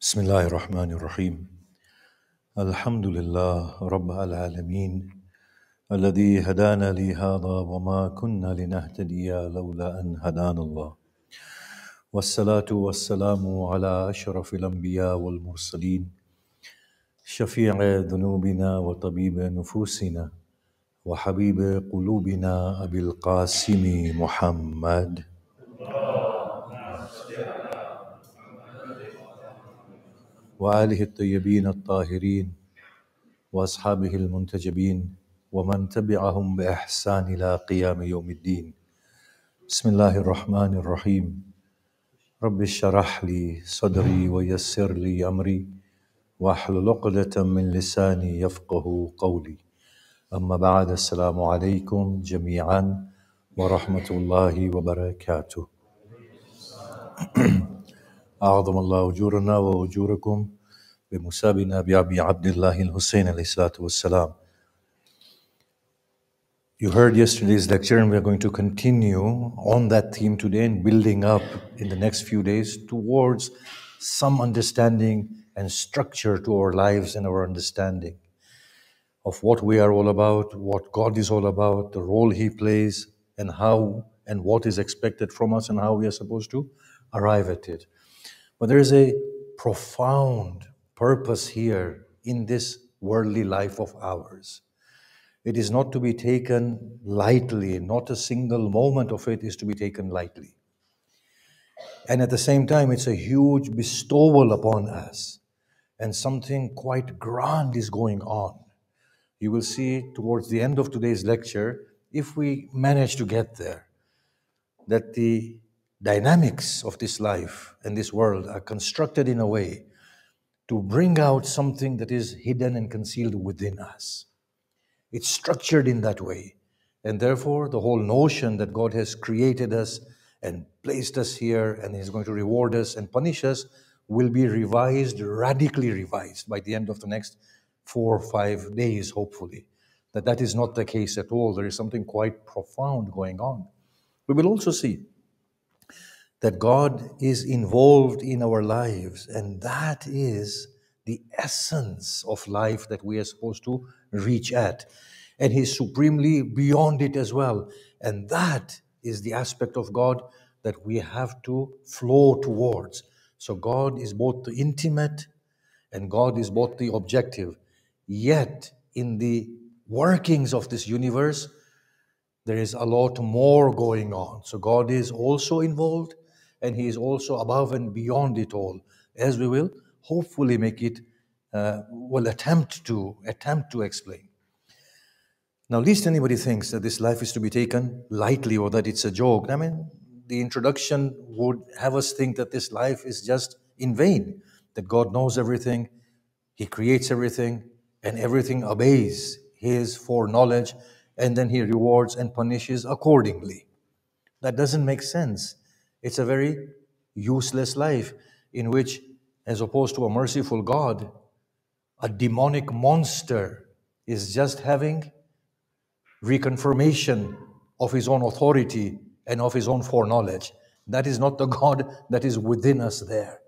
بسم الله الرحمن الرحيم الحمد لله رب العالمين الذي هدانا لهذا وما كنا لنهتدي لولا أن هدانا الله والصلاة والسلام على أشرف الأنبياء والمرسلين شفيع ذنوبنا وطبيب نفوسنا وحبيب قلوبنا أبي القاسم محمد وآله الطيبين الطاهرين وأصحابه المنتجبين ومن تبعهم بإحسان إلى قيام يوم الدين. بسم الله الرحمن الرحيم. رب اشرح لي صدري ويسر لي أمري واحلل عقدة من لساني يفقه قولي. أما بعد السلام عليكم جميعا ورحمة الله وبركاته. أعظم الله أجورنا وأجوركم بمسابنا بأبي عبد الله الحسين عليه الصلاة والسلام You heard yesterday's lecture, and we're going to continue on that theme today and building up in the next few days towards some understanding and structure to our lives and our understanding of what we are all about, what God is all about, the role He plays, and how and what is expected from us, and how we are supposed to arrive at it. But there is a profound purpose here in this worldly life of ours. It is not to be taken lightly, not a single moment of it is to be taken lightly. And at the same time, it's a huge bestowal upon us, and something quite grand is going on. You will see towards the end of today's lecture, if we manage to get there, that the dynamics of this life and this world are constructed in a way to bring out something that is hidden and concealed within us. It's structured in that way. And therefore, the whole notion that God has created us and placed us here and is going to reward us and punish us will be revised, radically revised by the end of the next four or five days, hopefully. That that is not the case at all. There is something quite profound going on. We will also see that God is involved in our lives, and that is the essence of life that we are supposed to reach at. And He's supremely beyond it as well. And that is the aspect of God that we have to flow towards. So, God is both the intimate and God is both the objective. Yet, in the workings of this universe, there is a lot more going on. So, God is also involved and He is also above and beyond it all, as we will hopefully make it, uh, will attempt to attempt to explain. Now, least anybody thinks that this life is to be taken lightly or that it's a joke. I mean, the introduction would have us think that this life is just in vain, that God knows everything, He creates everything, and everything obeys His foreknowledge, and then He rewards and punishes accordingly. That doesn't make sense. It's a very useless life in which, as opposed to a merciful God, a demonic monster is just having reconfirmation of his own authority and of his own foreknowledge. That is not the God that is within us there.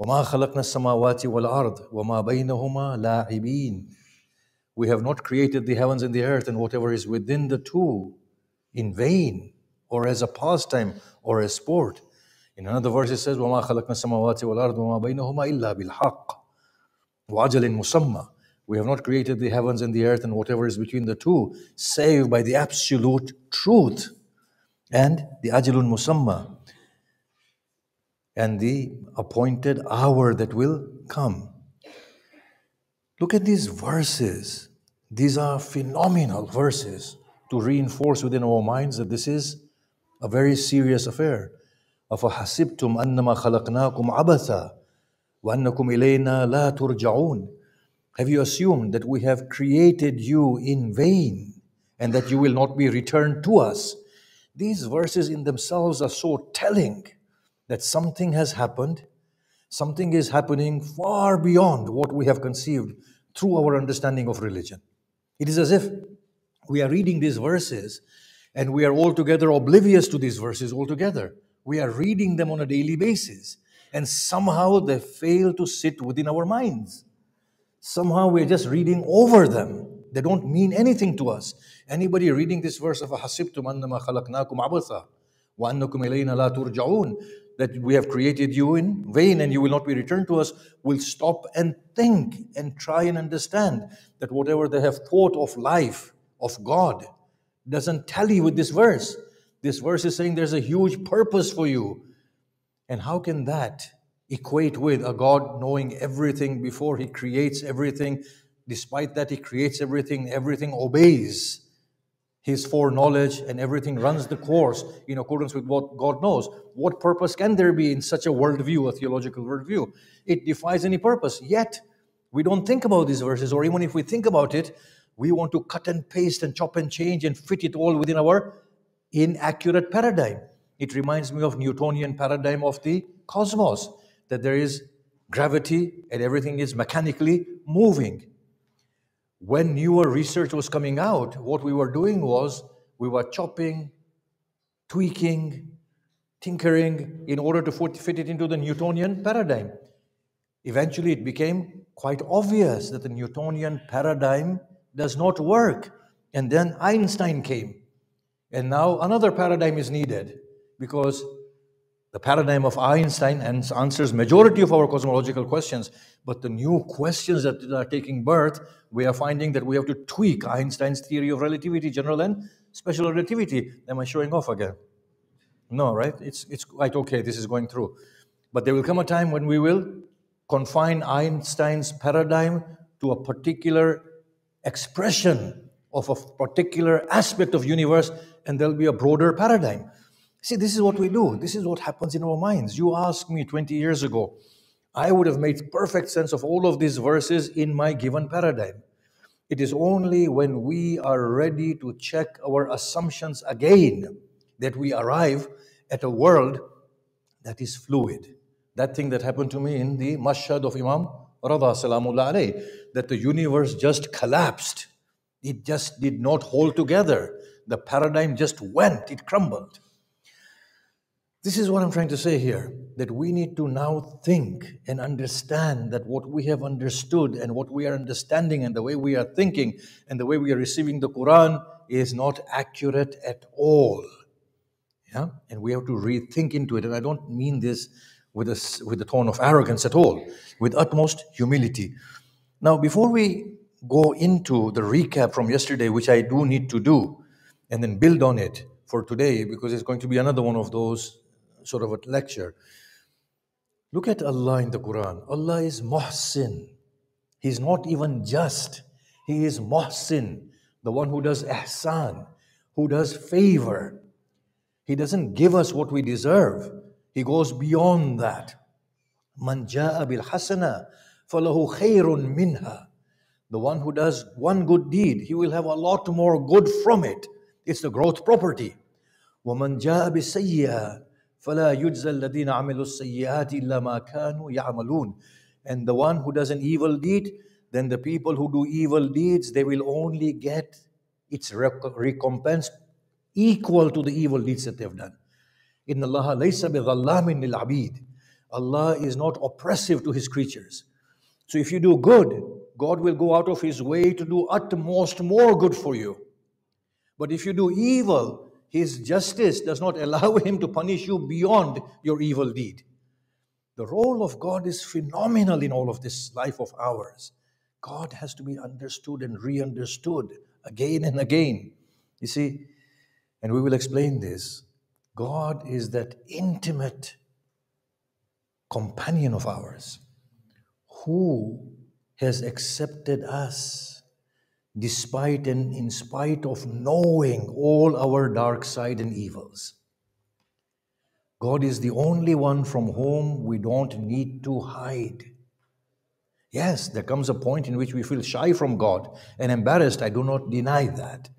وَمَا خَلَقْنَا السَّمَاوَاتِ وَالْأَرْضِ وَمَا بَيْنَهُمَا لَاعِبِينَ We have not created the heavens and the earth and whatever is within the two in vain or as a pastime or a sport. In another verse it says, وَمَا خَلَقْنَا السَّمَاوَاتِ وَالْأَرْضِ وَمَا بَيْنَهُمَا إِلَّا بِالْحَقِّ وَعَجَلٍ مُسَمَّى We have not created the heavens and the earth and whatever is between the two, save by the absolute truth and the ajalun musamma and the appointed hour that will come. Look at these verses. These are phenomenal verses to reinforce within our minds that this is a very serious affair. أَفَحَسِبْتُمْ أَنَّمَا خَلَقْنَاكُمْ عَبَثًا وَأَنَّكُمْ إِلَيْنَا لَا تُرْجَعُونَ Have you assumed that we have created you in vain and that you will not be returned to us? These verses in themselves are so telling that something has happened, something is happening far beyond what we have conceived through our understanding of religion. It is as if we are reading these verses and we are altogether oblivious to these verses altogether. We are reading them on a daily basis. And somehow they fail to sit within our minds. Somehow we're just reading over them. They don't mean anything to us. Anybody reading this verse of Hasibtum annama khalaqnakum abatha wa annakum ilayna la turja'un that we have created you in vain and you will not be returned to us will stop and think and try and understand that whatever they have thought of life, of God, doesn't tally with this verse. This verse is saying there's a huge purpose for you. And how can that equate with a God knowing everything before He creates everything? Despite that, He creates everything, everything obeys His foreknowledge, and everything runs the course in accordance with what God knows. What purpose can there be in such a worldview, a theological worldview? It defies any purpose. Yet, we don't think about these verses, or even if we think about it, we want to cut and paste and chop and change and fit it all within our inaccurate paradigm. It reminds me of Newtonian paradigm of the cosmos, that there is gravity and everything is mechanically moving. When newer research was coming out, what we were doing was we were chopping, tweaking, tinkering in order to fit it into the Newtonian paradigm. Eventually, it became quite obvious that the Newtonian paradigm does not work. And then Einstein came. And now another paradigm is needed because the paradigm of Einstein answers majority of our cosmological questions, but the new questions that are taking birth, we are finding that we have to tweak Einstein's theory of relativity, general and special relativity. Am I showing off again? No, right? It's, it's quite okay, this is going through. But there will come a time when we will confine Einstein's paradigm to a particular expression of a particular aspect of universe and there'll be a broader paradigm. See this is what we do. This is what happens in our minds. You asked me 20 years ago i would have made perfect sense of all of these verses in my given paradigm. It is only when we are ready to check our assumptions again that we arrive at a world that is fluid. That thing that happened to me in the mashhad of imam Rada Salamullah alayh, that the universe just collapsed. It just did not hold together. The paradigm just went, it crumbled. This is what I'm trying to say here that we need to now think and understand that what we have understood and what we are understanding and the way we are thinking and the way we are receiving the Quran is not accurate at all. Yeah? And we have to rethink into it. And I don't mean this with a, with a tone of arrogance at all, with utmost humility. Now, before we go into the recap from yesterday, which I do need to do, and then build on it for today, because it's going to be another one of those sort of a lecture. Look at Allah in the Quran. Allah is Muhsin. He's not even just. He is Muhsin, the one who does ihsan, who does favor. He doesn't give us what we deserve. He goes beyond that. Man ja'a bil hasana falahu khayrun minha. The one who does one good deed, he will have a lot more good from it. It's the growth property. ومن جاء بالسيئة فلا يجزى الذين عملوا السيئات إلا ما كانوا يعملون. And the one who does an evil deed, then the people who do evil deeds, they will only get its recompense equal to the evil deeds that they've done. Inna Allah laysa bidhallamin lil abid. Allah is not oppressive to his creatures. So if you do good, God will go out of his way to do utmost more good for you. But if you do evil, his justice does not allow him to punish you beyond your evil deed. The role of God is phenomenal in all of this life of ours. God has to be understood and re understood again and again. You see, and we will explain this. God is that intimate companion of ours who has accepted us despite and in spite of knowing all our dark side and evils. God is the only one from whom we don't need to hide. Yes, there comes a point in which we feel shy from God and embarrassed. I do not deny that.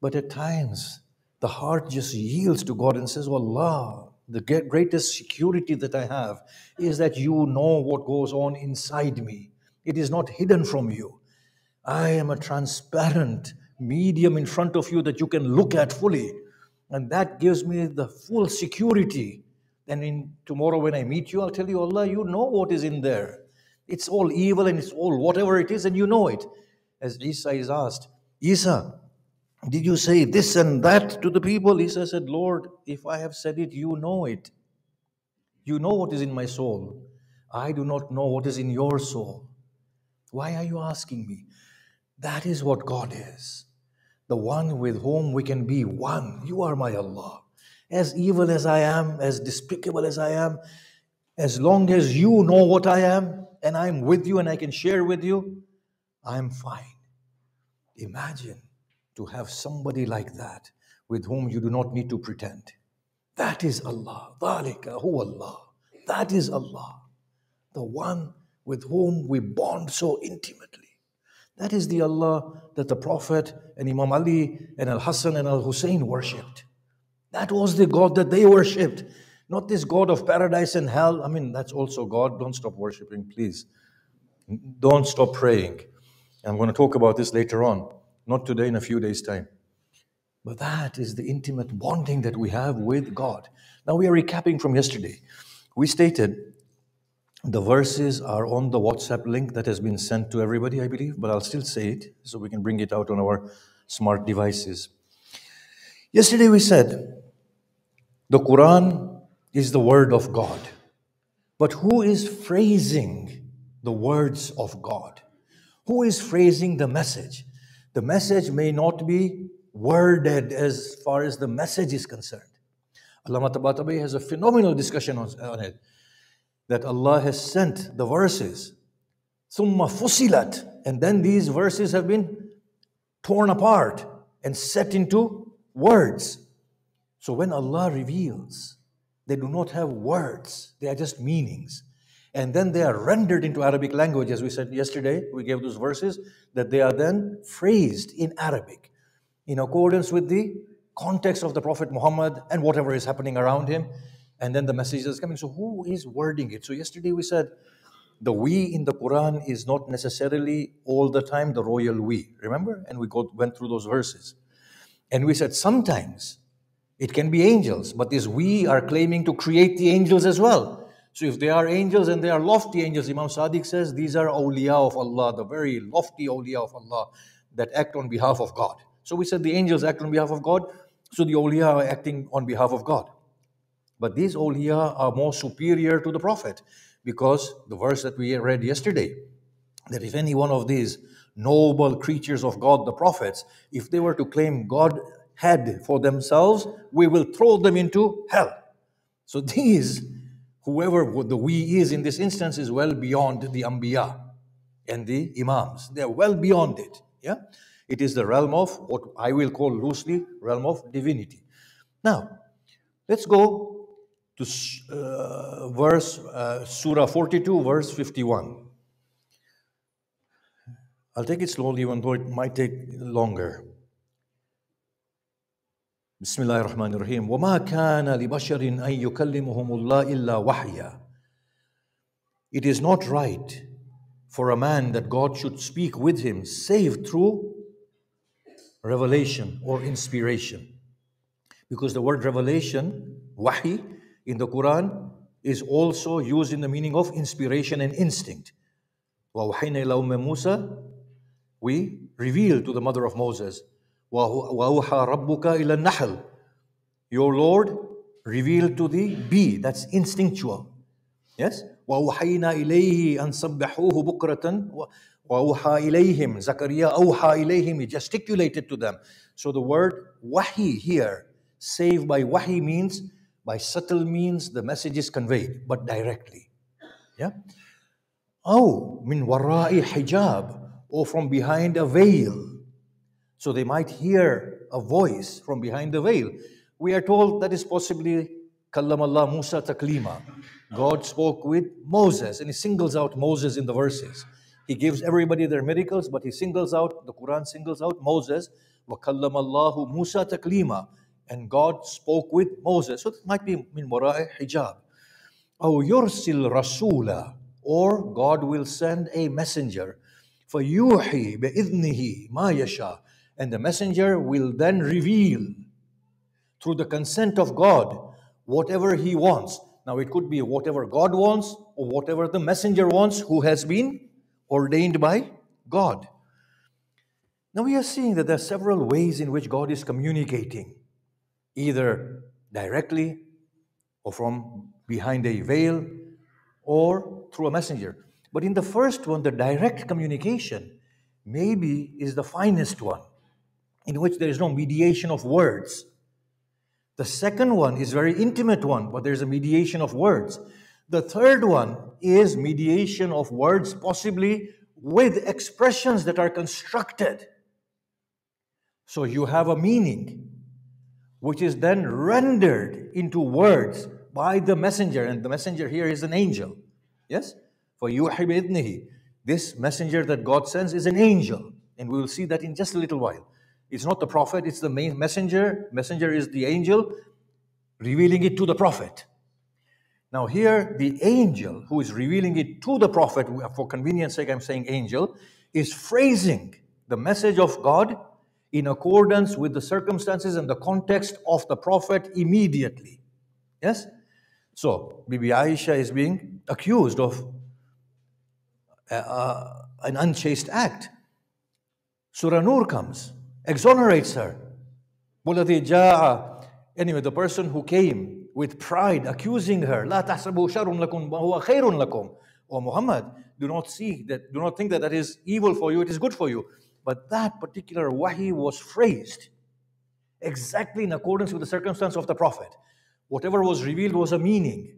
But at times, the heart just yields to God and says, Allah, the greatest security that I have is that you know what goes on inside me. It is not hidden from you. I am a transparent medium in front of you that you can look at fully. And that gives me the full security And in tomorrow when I meet you, I'll tell you, Allah, you know what is in there. It's all evil and it's all whatever it is, and you know it. As Isa is asked, Isa, did you say this and that to the people? Isa said, Lord, if I have said it, you know it. You know what is in my soul. I do not know what is in your soul. Why are you asking me? That is what God is. The one with whom we can be one. You are my Allah. As evil as I am, as despicable as I am, as long as you know what I am and I'm with you and I can share with you, I'm fine. Imagine to have somebody like that with whom you do not need to pretend. That is Allah. Dhalika hu Allah. That is Allah. The one with whom we bond so intimately. That is the Allah that the Prophet and Imam Ali and Al Hassan and Al Hussein worshipped. That was the God that they worshipped. Not this God of paradise and hell. I mean, that's also God. Don't stop worshipping, please. Don't stop praying. I'm going to talk about this later on not today, in a few days' time. But that is the intimate bonding that we have with God. Now we are recapping from yesterday. We stated the verses are on the WhatsApp link that has been sent to everybody, I believe, but I'll still say it so we can bring it out on our smart devices. Yesterday we said the Quran is the word of God. But who is phrasing the words of God? Who is phrasing the message? The message may not be worded as far as the message is concerned. Allama Tabatabai has a phenomenal discussion on, on it that Allah has sent the verses. Summa fusilat. And then these verses have been torn apart and set into words. So when Allah reveals, they do not have words, they are just meanings. And then they are rendered into Arabic language, as we said yesterday, we gave those verses, that they are then phrased in Arabic in accordance with the context of the Prophet Muhammad and whatever is happening around him and then the message is coming. So who is wording it? So yesterday we said the we in the Quran is not necessarily all the time the royal we. Remember? And we got, went through those verses. And we said sometimes it can be angels, but these we are claiming to create the angels as well. So if they are angels and they are lofty angels, Imam Sadiq says these are awliya of Allah, the very lofty awliya of Allah that act on behalf of God. So we said the angels act on behalf of God, so the awliya are acting on behalf of God. But these awliya are more superior to the Prophet because the verse that we read yesterday that if any one of these noble creatures of God, the prophets, if they were to claim God had for themselves, we will throw them into hell. So these, whoever the we is in this instance, is well beyond the Ambiya and the Imams. They're well beyond it. Yeah? It is the realm of what I will call loosely realm of divinity. Now, let's go to uh, verse, uh, Surah 42, verse 51. I'll take it slowly, even though it might take longer. بسم الله الرحمن الرحيم وما كان لبشر أن يكلمهم الله إلا وحيا It is not right for a man that God should speak with him save through revelation or inspiration. Because the word revelation, wahi, in the Quran is also used in the meaning of inspiration and instinct. وَأَوْحَيْنَا إِلَى أُمِّ مُوسَى We reveal to the mother of Moses. وَأَوْحَى رَبُّكَ إِلَى النَّحْلِ Your Lord revealed to the bee. That's instinctual. Yes? وَأَوْحَيْنَا إِلَيْهِ أَن سَبَّحُوهُ بُكْرَةً وَأَوْحَى إِلَيْهِمْ Zakaria أَوْحَى إِلَيْهِمْ He gesticulated to them. So the word wahi here, saved by wahi means by subtle means, the message is conveyed, but directly. Yeah? Oh, min warai hijab, or from behind a veil. So they might hear a voice from behind the veil. We are told that is possibly Kallam Allah Musa taklima. God spoke with Moses, and he singles out Moses in the verses. He gives everybody their miracles, but he singles out, the Quran singles out Moses. وَكَلَّمَ اللَّهُ Musa taklima and God spoke with Moses. So it might be min wara'i hijab. أو يرسل رسولا or God will send a messenger فيوحي بإذنه ما يشاء and the messenger will then reveal through the consent of God whatever he wants. Now, it could be whatever God wants or whatever the messenger wants who has been ordained by God. Now, we are seeing that there are several ways in which God is communicating, either directly or from behind a veil or through a messenger. But in the first one, the direct communication maybe is the finest one, in which there is no mediation of words. The second one is very intimate one, but there's a mediation of words. The third one is mediation of words, possibly with expressions that are constructed. So you have a meaning, which is then rendered into words by the messenger, and the messenger here is an angel. Yes? For yuhi This messenger that God sends is an angel, and we will see that in just a little while. It's not the prophet, it's the messenger. Messenger is the angel revealing it to the prophet. Now, here, the angel who is revealing it to the prophet, for convenience sake, I'm saying angel, is phrasing the message of God in accordance with the circumstances and the context of the prophet immediately. Yes? So, Bibi Aisha is being accused of uh, uh, an unchaste act. Surah Nur comes, exonerates her. Anyway, the person who came with pride, accusing her, لا تحسبوا شر لكم وهو خير لكم. Oh Muhammad, do not see that, do not think that that is evil for you, it is good for you. But that particular wahi was phrased exactly in accordance with the circumstance of the Prophet. Whatever was revealed was a meaning,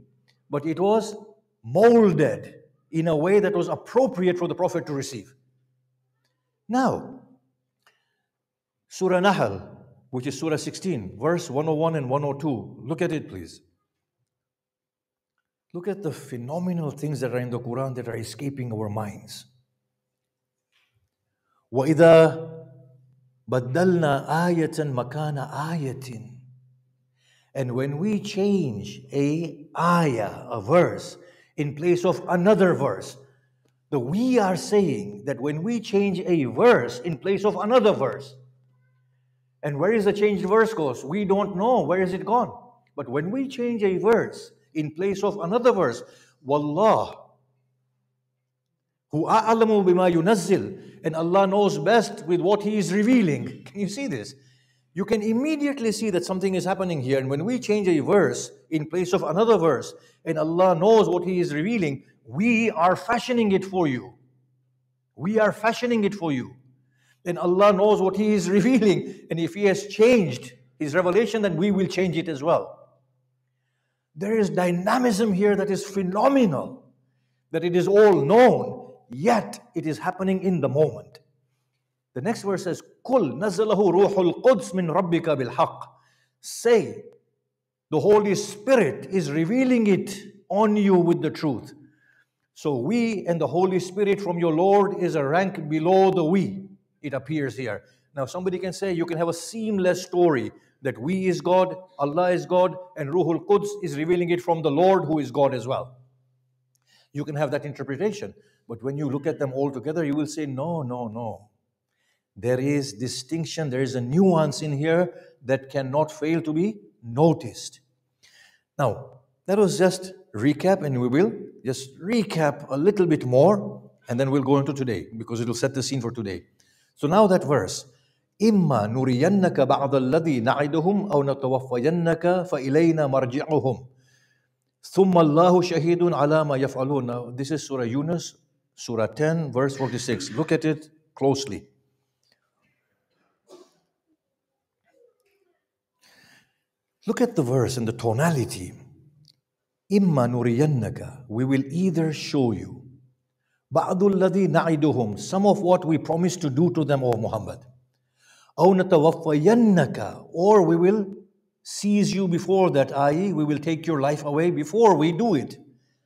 but it was molded in a way that was appropriate for the Prophet to receive. Now, Surah Nahl, which is Surah 16, verse 101 and 102, look at it, please. Look at the phenomenal things that are in the Quran that are escaping our minds. وَإِذَا بَدَّلْنَا آيَةً مَكَانَ آيَةٍ and when we change a ayah, a verse, in place of another verse, the we are saying that when we change a verse in place of another verse, and where is the changed verse goes? We don't know. Where is it gone? But when we change a verse in place of another verse, Wallah, who a'lamu bima yunazzil, and Allah knows best with what He is revealing. Can you see this? you can immediately see that something is happening here. And when we change a verse in place of another verse, and Allah knows what He is revealing, we are fashioning it for you. We are fashioning it for you. Then Allah knows what He is revealing. And if He has changed His revelation, then we will change it as well. There is dynamism here that is phenomenal, that it is all known, yet it is happening in the moment. The next verse says, "Kul nazalahu ruhul quds min rabbika bil Say, the Holy Spirit is revealing it on you with the truth. So we and the Holy Spirit from your Lord is a rank below the we. It appears here. Now somebody can say you can have a seamless story that we is God, Allah is God, and Ruhul Quds is revealing it from the Lord who is God as well. You can have that interpretation. But when you look at them all together, you will say, no, no, no. There is distinction, there is a nuance in here that cannot fail to be noticed. Now, that was just recap, and we will just recap a little bit more, and then we'll go into today because it will set the scene for today. So now that verse. إما نرينك بعض الذي نعدهم أو نتوفينك فإلينا مرجعهم ثم الله شهيد على ما يفعلون Now this is Surah Yunus, Surah 10, verse 46. Look at it closely. Look at the verse and the tonality. Imma nuriyannaka, we will either show you ba'dul ladhi na'iduhum, some of what we promise to do to them, O Muhammad. أو نتوفينك, or we will seize you before that, i.e., we will take your life away before we do it.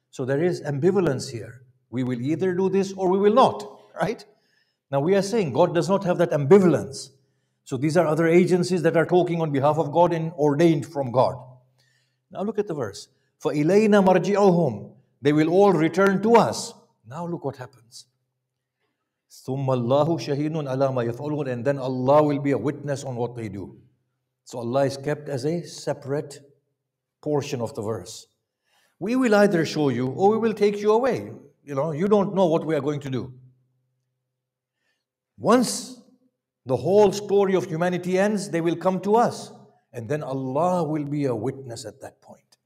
So there is ambivalence here. We will either do this or we will not, right? Now we are saying God does not have that ambivalence. So these are other agencies that are talking on behalf of God and ordained from God. Now look at the verse. فَإِلَيْنَا مَرْجِعُهُمْ They will all return to us. Now look what happens. ثُمَّ اللَّهُ شَهِيدٌ عَلَى مَا يَفْعَلُونَ And then Allah will be a witness on what they do. So Allah is kept as a separate portion of the verse. We will either show you or we will take you away. You know, you don't know what we are going to do. Once the whole story of humanity ends, they will come to us. And then Allah will be a witness at that point.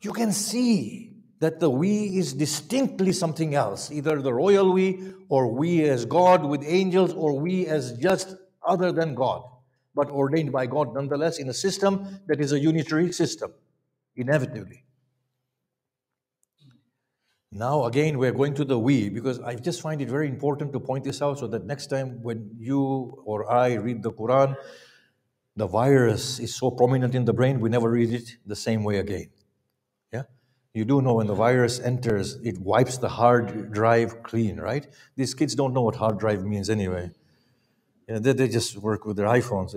You can see that the we is distinctly something else, either the royal we, or we as God with angels, or we as just other than God, but ordained by God nonetheless in a system that is a unitary system, inevitably. Now, again, we're going to the we because I just find it very important to point this out so that next time when you or I read the Quran, the virus is so prominent in the brain, we never read it the same way again. Yeah? You do know when the virus enters, it wipes the hard drive clean, right? These kids don't know what hard drive means anyway. Yeah, they, they just work with their iPhones.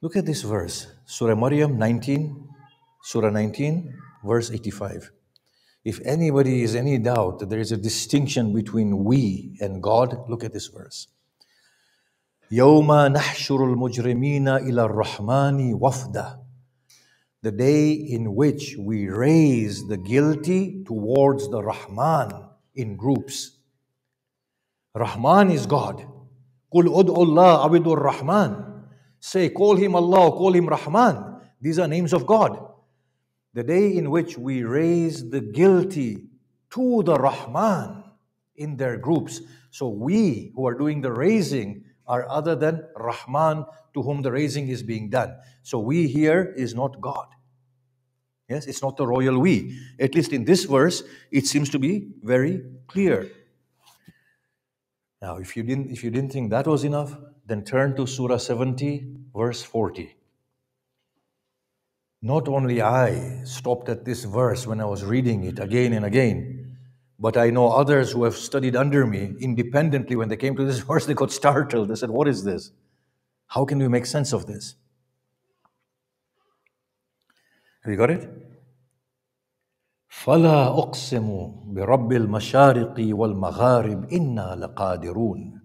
Look at this verse Surah Maryam 19, Surah 19, verse 85. If anybody is any doubt that there is a distinction between we and God, look at this verse. يوم نحشر المجرمين إلى الرحمن وفدا The day in which we raise the guilty towards the Rahman in groups. Rahman is God. قل ادعوا الله أو Rahman. Say, call him Allah, call him Rahman. These are names of God the day in which we raise the guilty to the Rahman in their groups. So we who are doing the raising are other than Rahman to whom the raising is being done. So we here is not God. Yes, it's not the royal we. At least in this verse, it seems to be very clear. Now, if you didn't if you didn't think that was enough, then turn to Surah 70, verse 40. Not only I stopped at this verse when I was reading it again and again, but I know others who have studied under me independently. When they came to this verse, they got startled. They said, What is this? How can we make sense of this? Have you got it? فلا أقسم برب المشارق والمغارب إنا لقادرون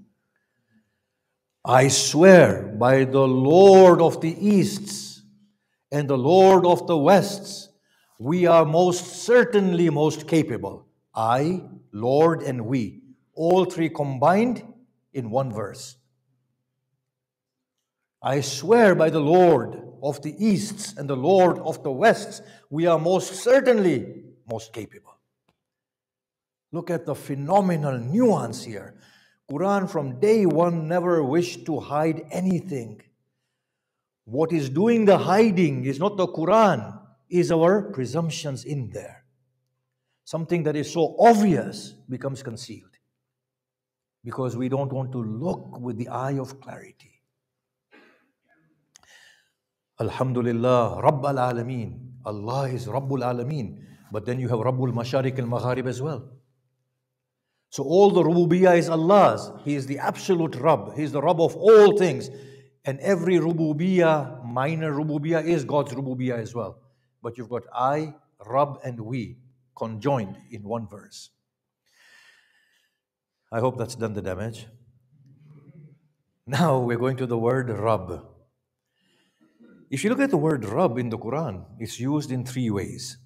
I swear by the Lord of the Easts and the Lord of the Wests, we are most certainly most capable. I, Lord, and we, all three combined in one verse. I swear by the Lord of the Easts and the Lord of the Wests, we are most certainly most capable. Look at the phenomenal nuance here. Quran from day one never wished to hide anything. What is doing the hiding is not the Quran, is our presumptions in there. Something that is so obvious becomes concealed because we don't want to look with the eye of clarity. Alhamdulillah, Rabbul Alameen. Allah is Rabbul Alameen. But then you have Rabbul Masharik al Magharib as well. So all the rububiyyah is Allah's. He is the absolute Rabb. He is the Rabb of all things. And every rububiyah, minor rububiyah, is God's rububiyah as well. But you've got I, Rab, and we conjoined in one verse. I hope that's done the damage. Now we're going to the word Rab. If you look at the word Rab in the Quran, it's used in three ways.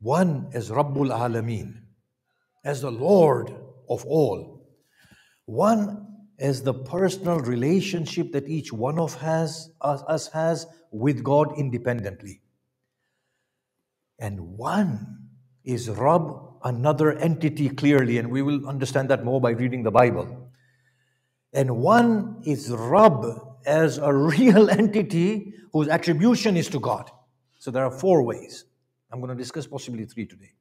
One is Rabbul Alameen, as the Lord of all. One as the personal relationship that each one of has, us, us has with God independently. And one is Rab, another entity clearly, and we will understand that more by reading the Bible. And one is Rab as a real entity whose attribution is to God. So there are four ways. I'm going to discuss possibly three today.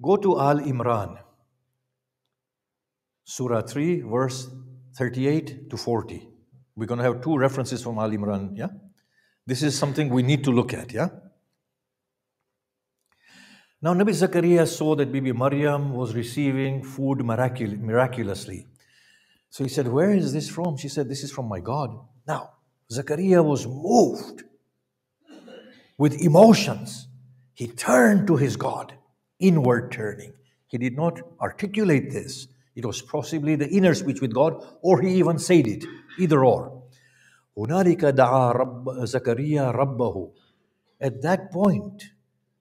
Go to Al Imran. Surah 3, verse 38 to 40. We're going to have two references from Al Imran, yeah? This is something we need to look at, yeah? Now, Nabi Zakaria saw that Bibi Maryam was receiving food miracul- miraculously. So he said, Where is this from? She said, This is from my God. Now, Zakaria was moved with emotions. He turned to his God, inward turning. He did not articulate this. It was possibly the inner speech with God, or he even said it, either or. هنالك دعا رب زكريا ربه At that point,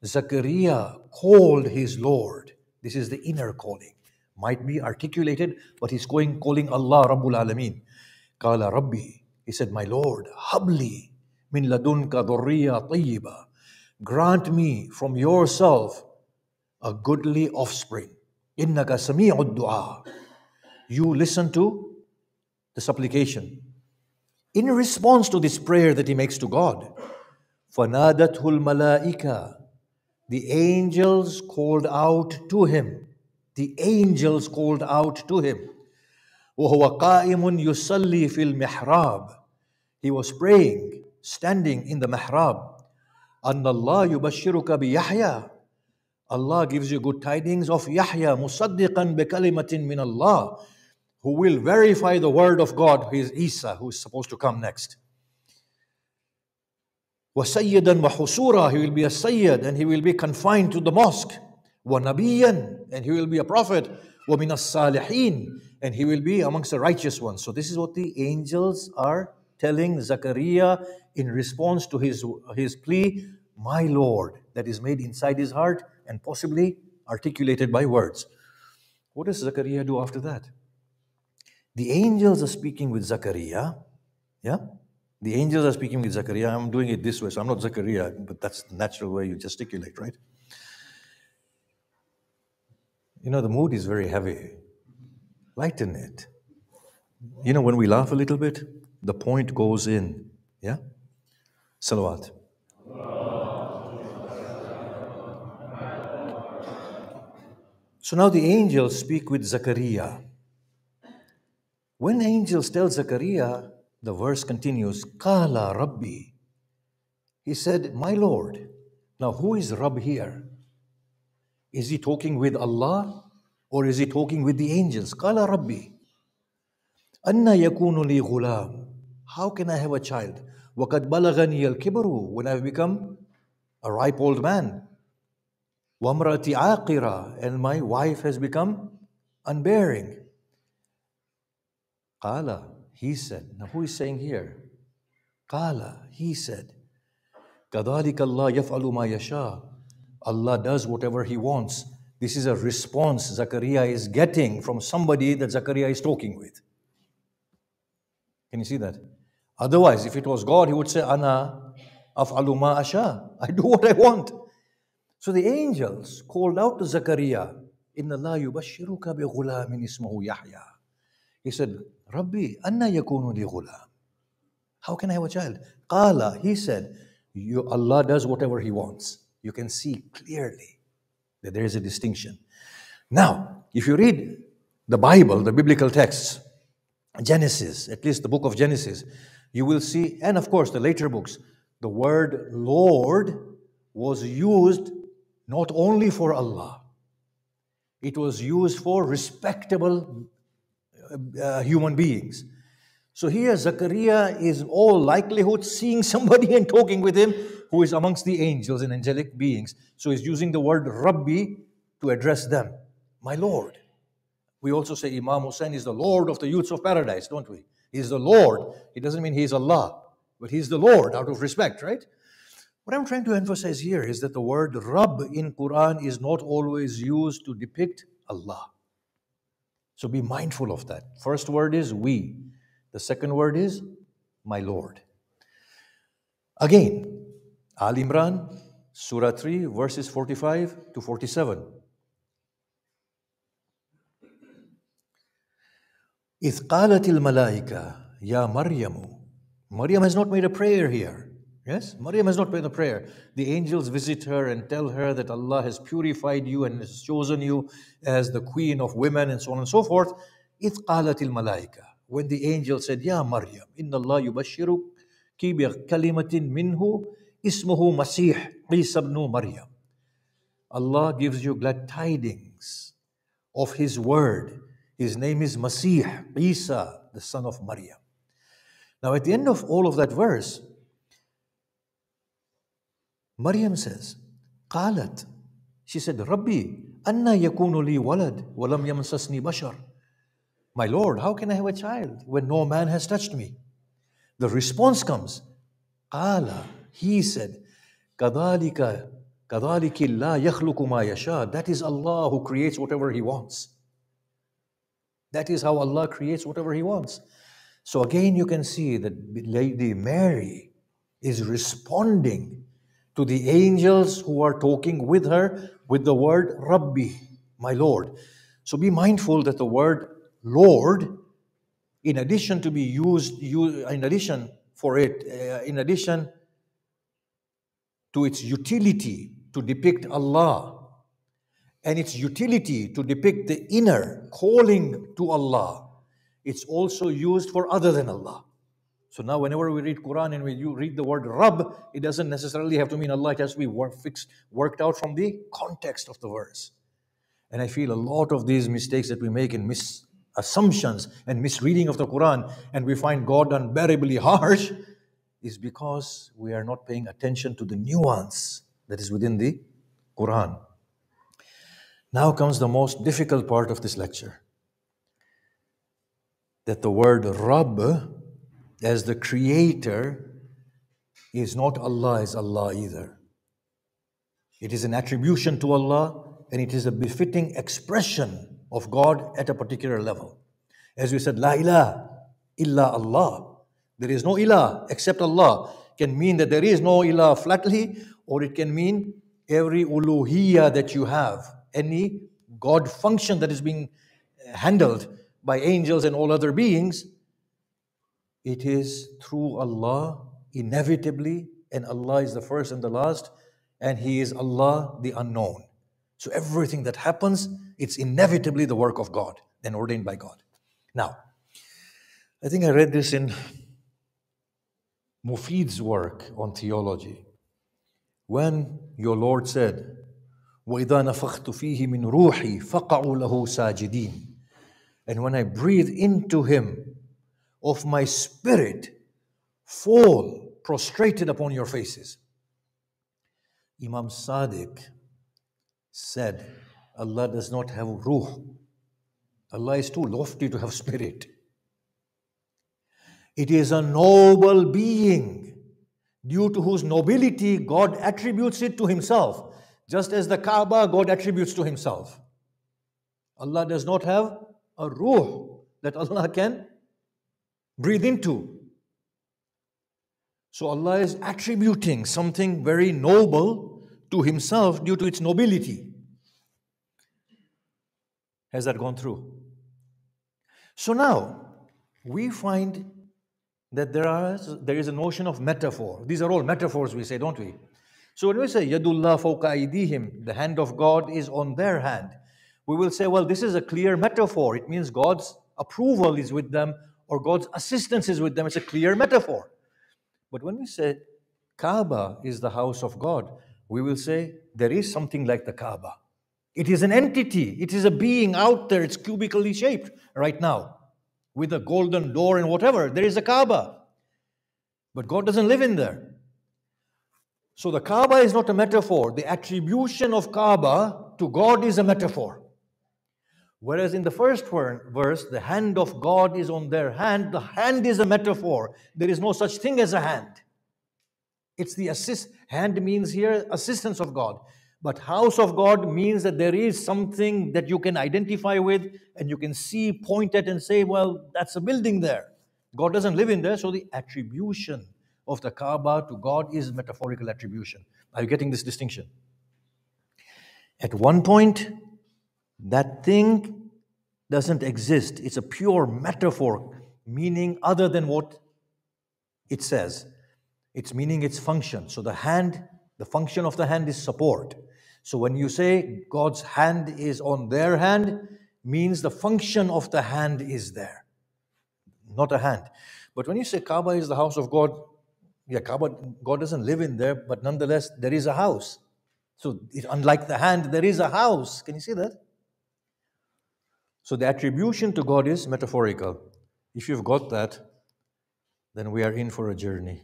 Zachariah called his Lord. This is the inner calling. Might be articulated, but he's going calling Allah Rabbul Alameen. Kala Rabbi. He said, My Lord, habli min ladunka dhurriya tayyiba. Grant me from yourself a goodly offspring. Innaka sami'ud du'a. You listen to the supplication. In response to this prayer that he makes to God, فَنَادَتْهُ الْمَلَائِكَةِ The angels called out to him. The angels called out to him. وَهُوَ قَائِمٌ يُصَلِّي فِي الْمِحْرَابِ He was praying, standing in the mihrab. أَنَّ اللَّهَ يُبَشِّرُكَ بِيَحْيَى Allah gives you good tidings of Yahya, musaddiqan bi kalimatin min Allah, who will verify the word of God, who is Isa, who is supposed to come next. وَسَيِّدًا وَحُسُورًا He will be a Sayyid and he will be confined to the mosque. وَنَبِيًّا And he will be a prophet. وَمِنَ الصَّالِحِينَ And he will be amongst the righteous ones. So this is what the angels are telling Zachariah in response to his, his plea, My Lord, that is made inside his heart and possibly articulated by words. What does Zachariah do after that? The angels are speaking with Zachariah. Yeah? The angels are speaking with Zachariah. I'm doing it this way, so I'm not Zachariah, but that's the natural way you gesticulate, right? You know, the mood is very heavy. Lighten it. You know, when we laugh a little bit, the point goes in. Yeah? Salawat. So now the angels speak with Zachariah. When angels tell Zachariah, the verse continues, Kala Rabbi. He said, My Lord. Now, who is Rabb here? Is he talking with Allah or is he talking with the angels? Kala Rabbi. Anna yakunu li ghulam. How can I have a child? وَقَدْ بَلَغَنِيَ الْكِبْرُ When I've become a ripe old man. وَامْرَأَتِ عَاقِرَةً And my wife has become unbearing. Qala, he said. Now who is saying here? Qala, he said. كَذَلِكَ اللَّهُ يَفْعَلُ مَا يَشَاءُ Allah does whatever He wants. This is a response Zachariah is getting from somebody that Zachariah is talking with. Can you see that? Otherwise, if it was God, he would say, Ana af'alu ma asha. I do what I want. So the angels called out to Zachariah, Inna Allah yubashiruka bi ghulamin ismahu Yahya. He said, Rabbi, anna yakunu li. How can I have a child? Qala, he said, you, Allah does whatever He wants. You can see clearly that there is a distinction. Now, if you read the Bible, the biblical texts, Genesis, at least the book of Genesis, you will see, and of course the later books, the word Lord was used not only for Allah, it was used for respectable uh, human beings. So here Zachariah is all likelihood seeing somebody and talking with him who is amongst the angels and angelic beings. So he's using the word Rabbi to address them. My Lord. We also say Imam Hussein is the Lord of the youths of paradise, don't we? He's the Lord. It doesn't mean he's Allah, but he's the Lord out of respect, right? What I'm trying to emphasize here is that the word Rabb in Quran is not always used to depict Allah. So be mindful of that. First word is we. The second word is my Lord. Again, Al Imran, Surah 3, verses 45 to 47. إذ قالت الملائكة يا مريم Maryam has not made a prayer here. Yes? Maryam has not made a prayer. The angels visit her and tell her that Allah has purified you and has chosen you as the queen of women and so on and so forth. إذ قالت الملائكة When the angel said, Ya Maryam, إن الله يبشرك بكلمة منه اسمه مسيح عيسى ابن مريم. Allah gives you glad tidings of His word. His name is Masih, Isa, the son of Maryam. Now, at the end of all of that verse, Maryam says, Qalat. She said, Rabbi, Anna yakunu li walad, walam yamsasni bashar. My Lord, how can I have a child when no man has touched me? The response comes, Qala, he said, Kadalika, Kadaliki la yakhluku ma yasha. That is Allah who creates whatever he wants. That is how Allah creates whatever He wants. So again, you can see that Lady Mary is responding to the angels who are talking with her with the word Rabbi, my Lord. So be mindful that the word Lord, in addition to be used, in addition for it, uh, in addition to its utility to depict Allah and its utility to depict the inner calling to Allah, it's also used for other than Allah. So now, whenever we read Quran and we you read the word Rabb, it doesn't necessarily have to mean Allah. It has to be work, fixed, worked out from the context of the verse. And I feel a lot of these mistakes that we make in misassumptions and misreading of the Quran, and we find God unbearably harsh, is because we are not paying attention to the nuance that is within the Quran. Now comes the most difficult part of this lecture that the word Rabb as the creator is not Allah is Allah either. It is an attribution to Allah and it is a befitting expression of God at a particular level. As we said, La ilaha illa Allah. There is no ilah except Allah. Can mean that there is no ilah flatly, or it can mean every uluhiyah that you have, any God function that is being handled by angels and all other beings, it is through Allah inevitably, and Allah is the first and the last, and He is Allah the unknown. So everything that happens, it's inevitably the work of God and ordained by God. Now, I think I read this in Mufid's work on theology. When your Lord said, وَإِذَا نَفَخْتُ فِيهِ مِنْ رُوحِي فَقَعُوا لَهُ سَاجِدِينَ And when I breathe into him of my spirit fall prostrated upon your faces. Imam Sadiq said, Allah does not have ruh. Allah is too lofty to have spirit. It is a noble being, due to whose nobility God attributes it to Himself, just as the Kaaba God attributes to Himself. Allah does not have a ruh that Allah can breathe into. So Allah is attributing something very noble to Himself due to its nobility. Has that gone through? So now we find that there, are, there is a notion of metaphor. These are all metaphors we say, don't we? So when we say Yadullah fawqa aydihim, the hand of God is on their hand, we will say, well, this is a clear metaphor. It means God's approval is with them or God's assistance is with them. It's a clear metaphor. But when we say Kaaba is the house of God, we will say there is something like the Kaaba. It is an entity, it is a being out there, it's cubically shaped right now with a golden door and whatever. There is a Kaaba. But God doesn't live in there. So the Kaaba is not a metaphor. The attribution of Kaaba to God is a metaphor. Whereas in the first verse, the hand of God is on their hand. The hand is a metaphor. There is no such thing as a hand. It's the assist. Hand means here assistance of God. But house of God means that there is something that you can identify with and you can see, point at, and say, well, that's a building there. God doesn't live in there, so the attribution of the Kaaba to God is metaphorical attribution. Are you getting this distinction? At one point, that thing doesn't exist. It's a pure metaphor, meaning other than what it says. It's meaning its function. So the hand, the function of the hand is support. So when you say God's hand is on their hand, means the function of the hand is there, not a hand. But when you say Kaaba is the house of God, yeah, Kaaba, God doesn't live in there, but nonetheless, there is a house. So, it, unlike the hand, there is a house. Can you see that? So the attribution to God is metaphorical. If you've got that, then we are in for a journey.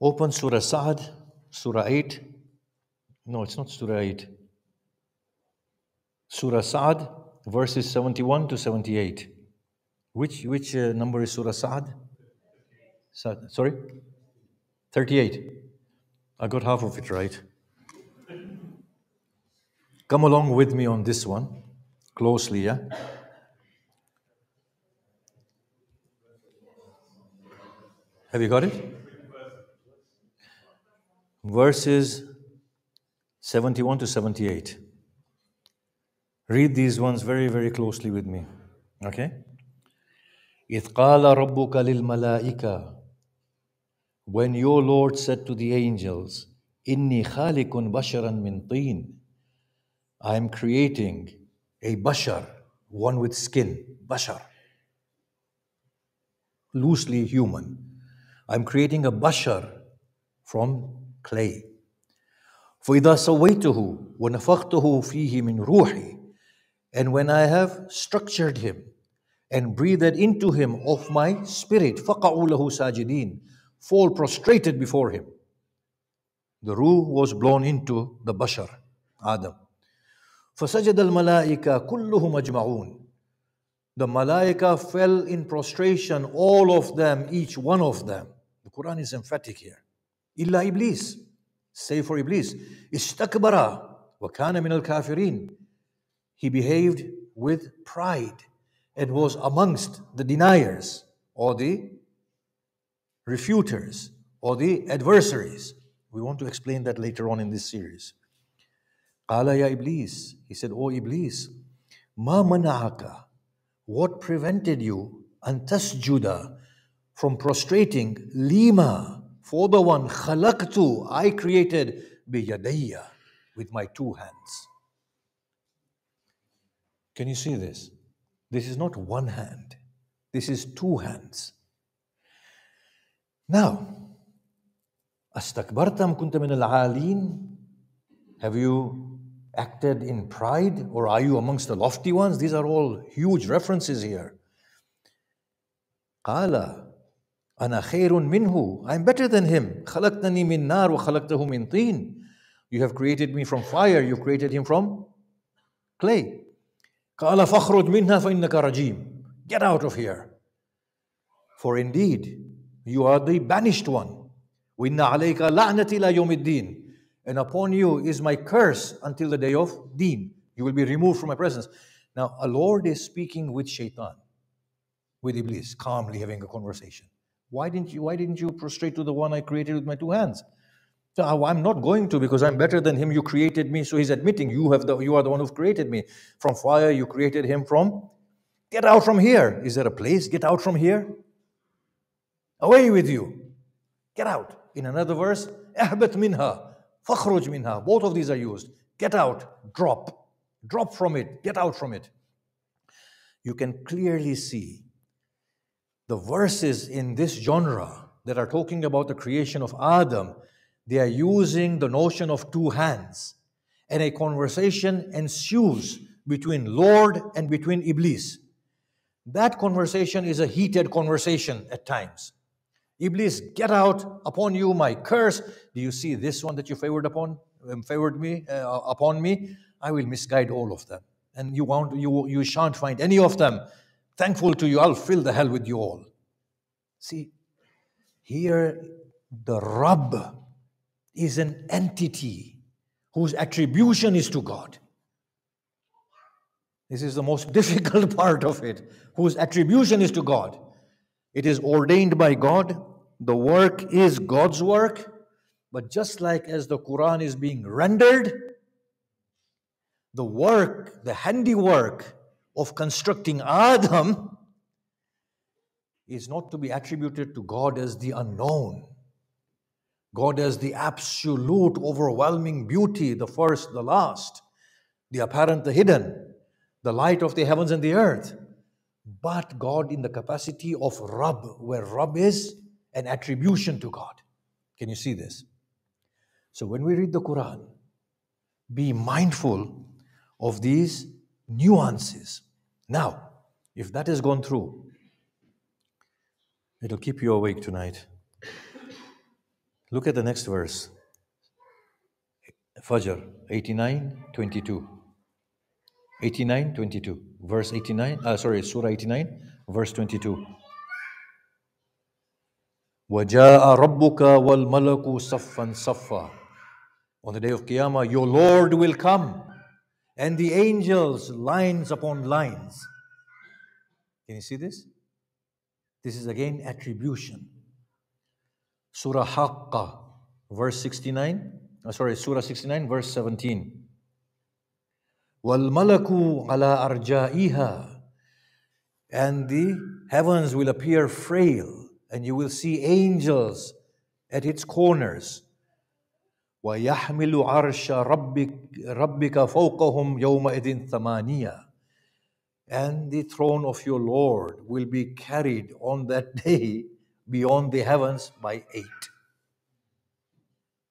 Open Surah Sa'ad, Surah 8. No, it's not Surah 8. Surah Sa'ad, verses 71 to 78. Which, which uh, number is Surah Sa'ad? Sorry? 38. I got half of it right. Come along with me on this one closely, yeah? Have you got it? Verses 71 to 78. Read these ones very, very closely with me. Okay? إذ قال ربك للملائكة When your Lord said to the angels, إني خالق بشرا من طين I am creating a bashar, one with skin, bashar, loosely human. I'm creating a bashar from clay. فإذا سويته ونفخته فيه من روحي and when I have structured him and breathed into him of my spirit فقعوا له ساجدين fall prostrated before him. The ruh was blown into the bashar, Adam. فسجد الملائكة كلهم أجمعون The malaika fell in prostration, all of them, each one of them. The Quran is emphatic here. إلا إبليس, save for Iblis. استكبر وكان من الكافرين. He behaved with pride and was amongst the deniers or the refuters or the adversaries. We want to explain that later on in this series. قال يا إبليس He said, Oh Iblis, ما منعك What prevented you أن تسجد from prostrating lima for the one خلقت I created بيدي with my two hands. Can you see this? This is not one hand. This is two hands. Now, أستكبرتم كنت من العالين Have you acted in pride or are you amongst the lofty ones? These are all huge references here. قال أنا خير منه I'm better than him خلقتني من نار وخلقته من طين You have created me from fire, you created him from clay. قال فاخرج منها فإنك رجيم Get out of here. For indeed, you are the banished one. وإن عليك لعنتي إلى يوم الدين and upon you is my curse until the day of Deen. You will be removed from my presence. Now, a Lord is speaking with Shaitan, with Iblis, calmly having a conversation. Why didn't you, why didn't you prostrate to the one I created with my two hands? So I'm not going to because I'm better than him. You created me. So he's admitting you, have the, you are the one who created me. From fire, you created him from. Get out from here. Is there a place? Get out from here. Away with you. Get out. In another verse, Ahbat minha. Fakhruj minha. Both of these are used. Get out, drop. Drop from it, get out from it. You can clearly see the verses in this genre that are talking about the creation of Adam, they are using the notion of two hands. And a conversation ensues between Lord and between Iblis. That conversation is a heated conversation at times. Iblis, get out upon you my curse. Do you see this one that you favored upon, um, favored me uh, upon me? I will misguide all of them, and you won't, you you shan't find any of them. Thankful to you, I'll fill the hell with you all. See, here the Rabb is an entity whose attribution is to God. This is the most difficult part of it, whose attribution is to God. It is ordained by God. The work is God's work. But just like as the Quran is being rendered, the work, the handiwork of constructing Adam is not to be attributed to God as the unknown. God as the absolute, overwhelming beauty, the first, the last, the apparent, the hidden, the light of the heavens and the earth but God in the capacity of Rabb, where Rabb is an attribution to God. Can you see this? So when we read the Quran, be mindful of these nuances. Now, if that has gone through, it'll keep you awake tonight. Look at the next verse Fajr 89 22. 89 22 verse 89 uh, sorry surah 89 verse 22 وَجَاءَ رَبُّكَ وَالْمَلَكُ صَفًّا صَفًّا On the day of Qiyamah, your Lord will come, and the angels lines upon lines. Can you see this? This is again attribution. Surah Haqqah, verse 69. Uh, sorry, Surah 69, verse 17. وَالْمَلَكُ عَلَىٰ أَرْجَائِهَا And the heavens will appear frail, and you will see angels at its corners. وَيَحْمِلُ عَرْشَ رَبِّكَ, ربك فَوْقَهُمْ يَوْمَئِذٍ ثَمَانِيَةً And the throne of your Lord will be carried on that day beyond the heavens by eight.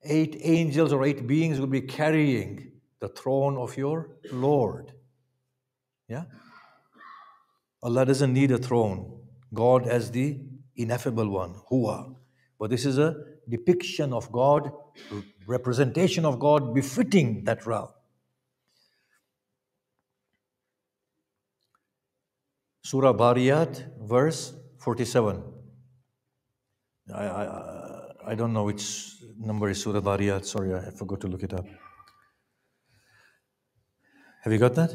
Eight angels or eight beings will be carrying the throne of your Lord. Yeah? Allah doesn't need a throne. God as the ineffable one, Huwa. But this is a depiction of God, representation of God befitting that realm. Surah Dhariyat, verse 47. I, I, I don't know which number is Surah Dhariyat. Sorry, I forgot to look it up. Have you got that?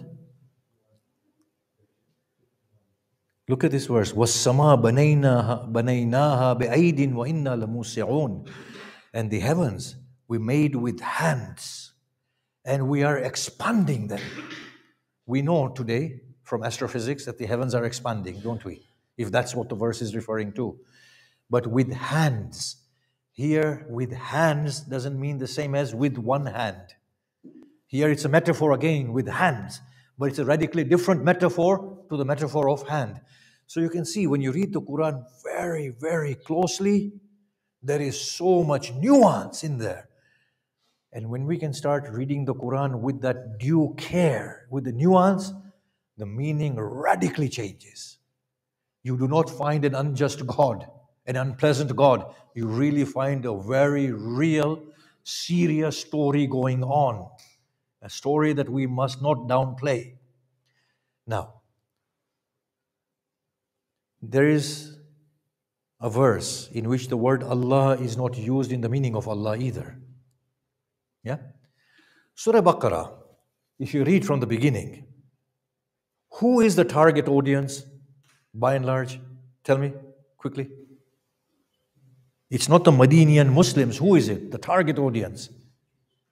Look at this verse. وَالسَّمَاء بَنَيْنَاهَا بَنَيْنَاهَا بِأَيْدٍ وَإِنَّا لَمُوسِعُونَ And the heavens we made with hands and we are expanding them. We know today from astrophysics that the heavens are expanding, don't we? If that's what the verse is referring to. But with hands. Here, with hands doesn't mean the same as with one hand. Here it's a metaphor again with hands, but it's a radically different metaphor to the metaphor of hand. So you can see when you read the Quran very, very closely, there is so much nuance in there. And when we can start reading the Quran with that due care, with the nuance, the meaning radically changes. You do not find an unjust God, an unpleasant God. You really find a very real, serious story going on a story that we must not downplay. Now, there is a verse in which the word Allah is not used in the meaning of Allah either. Yeah? Surah Baqarah, if you read from the beginning, who is the target audience by and large? Tell me quickly. It's not the Madinian Muslims. Who is it? The target audience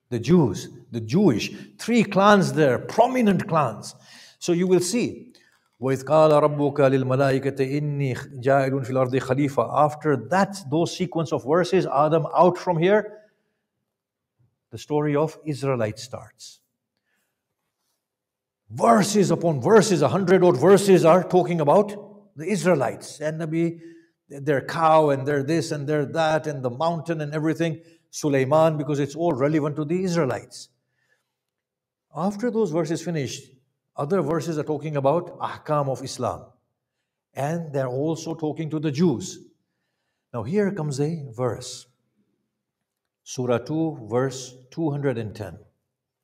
the Jews, the Jewish, three clans there, prominent clans. So you will see, وَإِذْ قَالَ رَبُّكَ لِلْمَلَائِكَةِ إِنِّي جَاعِلٌ فِي الْأَرْضِ خَلِيفَةً After that, those sequence of verses, Adam out from here, the story of Israelite starts. Verses upon verses, a hundred odd verses are talking about the Israelites and Nabi, their cow and their this and their that and the mountain and everything. Sulaiman because it's all relevant to the Israelites. After those verses finished, other verses are talking about ahkam of Islam. And they're also talking to the Jews. Now here comes a verse. Surah 2, verse 210.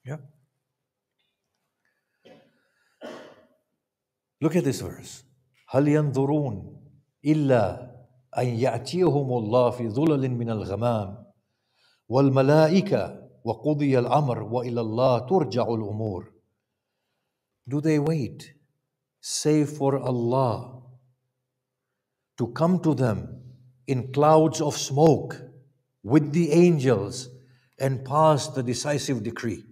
Yeah. Look at this verse. هل ينظرون إلا أن يأتيهم الله في ظلل من الغمام والملائكة وقضي الأمر وإلى الله ترجع الأمور Do they wait save for Allah to come to them in clouds of smoke with the angels and pass the decisive decree?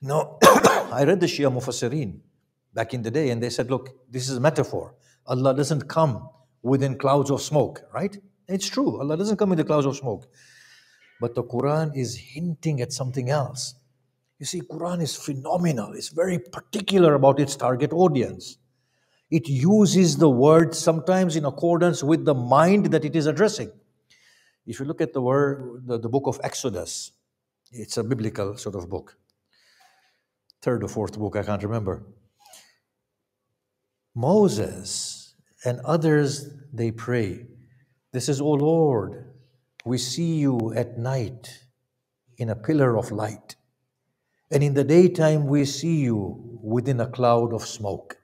Now, I read the Shia Mufassirin back in the day and they said, look, this is a metaphor. Allah doesn't come within clouds of smoke, right? It's true. Allah doesn't come in the clouds of smoke. But the Quran is hinting at something else. You see, Quran is phenomenal. It's very particular about its target audience. It uses the word sometimes in accordance with the mind that it is addressing. If you look at the word, the, the book of Exodus, it's a biblical sort of book. Third or fourth book, I can't remember. Moses and others, they pray. This is, O Lord, we see you at night in a pillar of light, and in the daytime we see you within a cloud of smoke.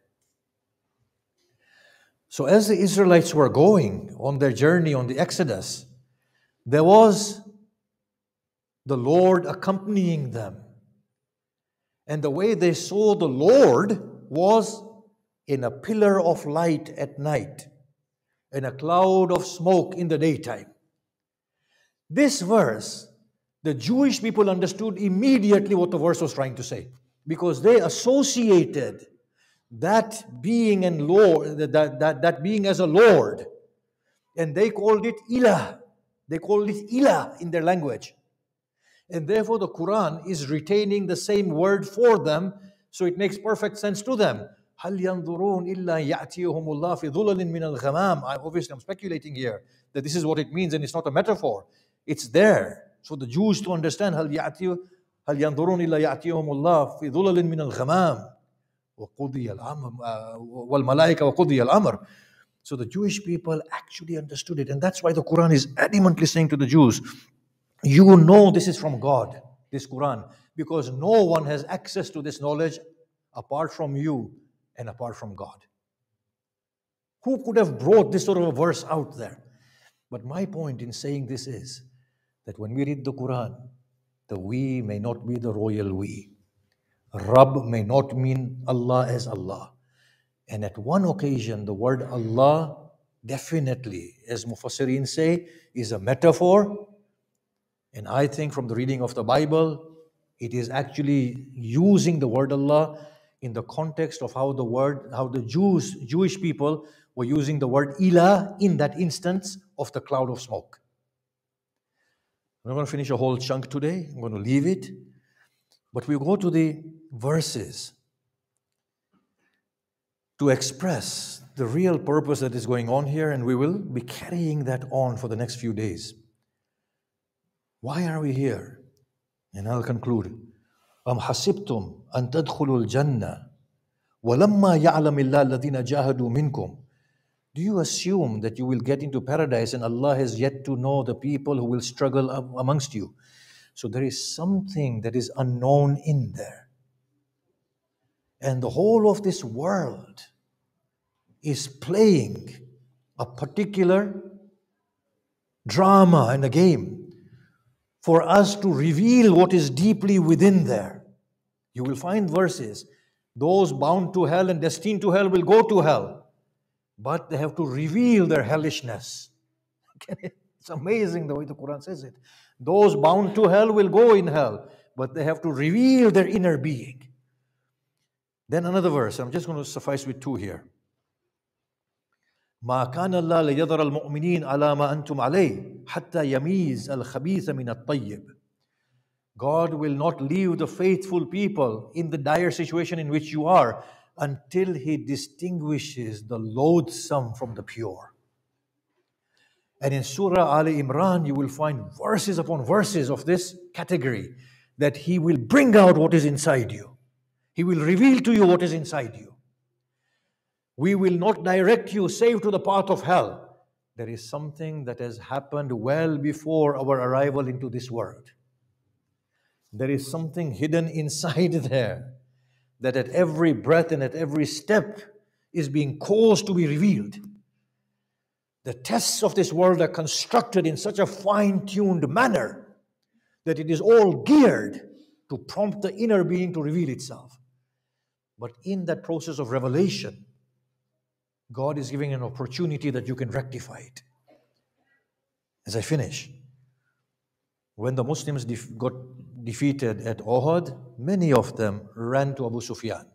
So, as the Israelites were going on their journey on the Exodus, there was the Lord accompanying them. And the way they saw the Lord was in a pillar of light at night and a cloud of smoke in the daytime. This verse, the Jewish people understood immediately what the verse was trying to say because they associated that being and Lord, that, that, that being as a Lord, and they called it Ilah. They called it Ilah in their language. And therefore, the Quran is retaining the same word for them, so it makes perfect sense to them. هل ينظرون إلا يأتيهم الله في ظلل من الغمام I obviously I'm speculating here that this is what it means and it's not a metaphor it's there so the Jews to understand هل يأتي هل ينظرون إلا يأتيهم الله في ظلل من الغمام وقضي الأمر والملائكة وقضي الأمر so the Jewish people actually understood it and that's why the Quran is adamantly saying to the Jews you know this is from God this Quran because no one has access to this knowledge apart from you and apart from God. Who could have brought this sort of a verse out there? But my point in saying this is that when we read the Quran, the we may not be the royal we. Rab may not mean Allah as Allah. And at one occasion, the word Allah definitely, as Mufassirin say, is a metaphor. And I think from the reading of the Bible, it is actually using the word Allah in the context of how the word, how the Jews, Jewish people were using the word ilah in that instance of the cloud of smoke. I'm not going to finish a whole chunk today. I'm going to leave it. But we go to the verses to express the real purpose that is going on here, and we will be carrying that on for the next few days. Why are we here? And I'll conclude. أم حسبتم أن تدخلوا الجنة ولما يعلم الله الذين جاهدوا منكم do you assume that you will get into paradise and Allah has yet to know the people who will struggle amongst you? So there is something that is unknown in there. And the whole of this world is playing a particular drama and a game for us to reveal what is deeply within there. You will find verses. Those bound to hell and destined to hell will go to hell, but they have to reveal their hellishness. it's amazing the way the Quran says it. Those bound to hell will go in hell, but they have to reveal their inner being. Then another verse, I'm just going to suffice with two here. ما كان الله ليذر المؤمنين على ما أنتم عليه حتى يميز الخبيث من الطيب God will not leave the faithful people in the dire situation in which you are until He distinguishes the loathsome from the pure. And in Surah Ali Imran, you will find verses upon verses of this category that He will bring out what is inside you. He will reveal to you what is inside you. We will not direct you save to the path of hell. There is something that has happened well before our arrival into this world. There is something hidden inside there that at every breath and at every step is being caused to be revealed. The tests of this world are constructed in such a fine tuned manner that it is all geared to prompt the inner being to reveal itself. But in that process of revelation, God is giving an opportunity that you can rectify it. As I finish, when the Muslims got defeated at Uhud, many of them ran to Abu Sufyan.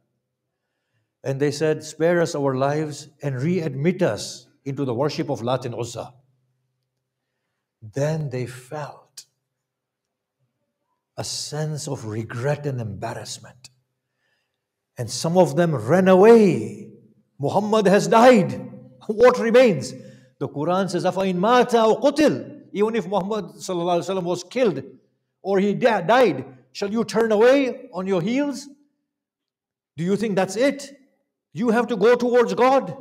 And they said, Spare us our lives and readmit us into the worship of Lat and Uzza. Then they felt a sense of regret and embarrassment. And some of them ran away. Muhammad has died. What remains? The Quran says, mata or qutil. Even if Muhammad was killed, or he died, shall you turn away on your heels? Do you think that's it? You have to go towards God.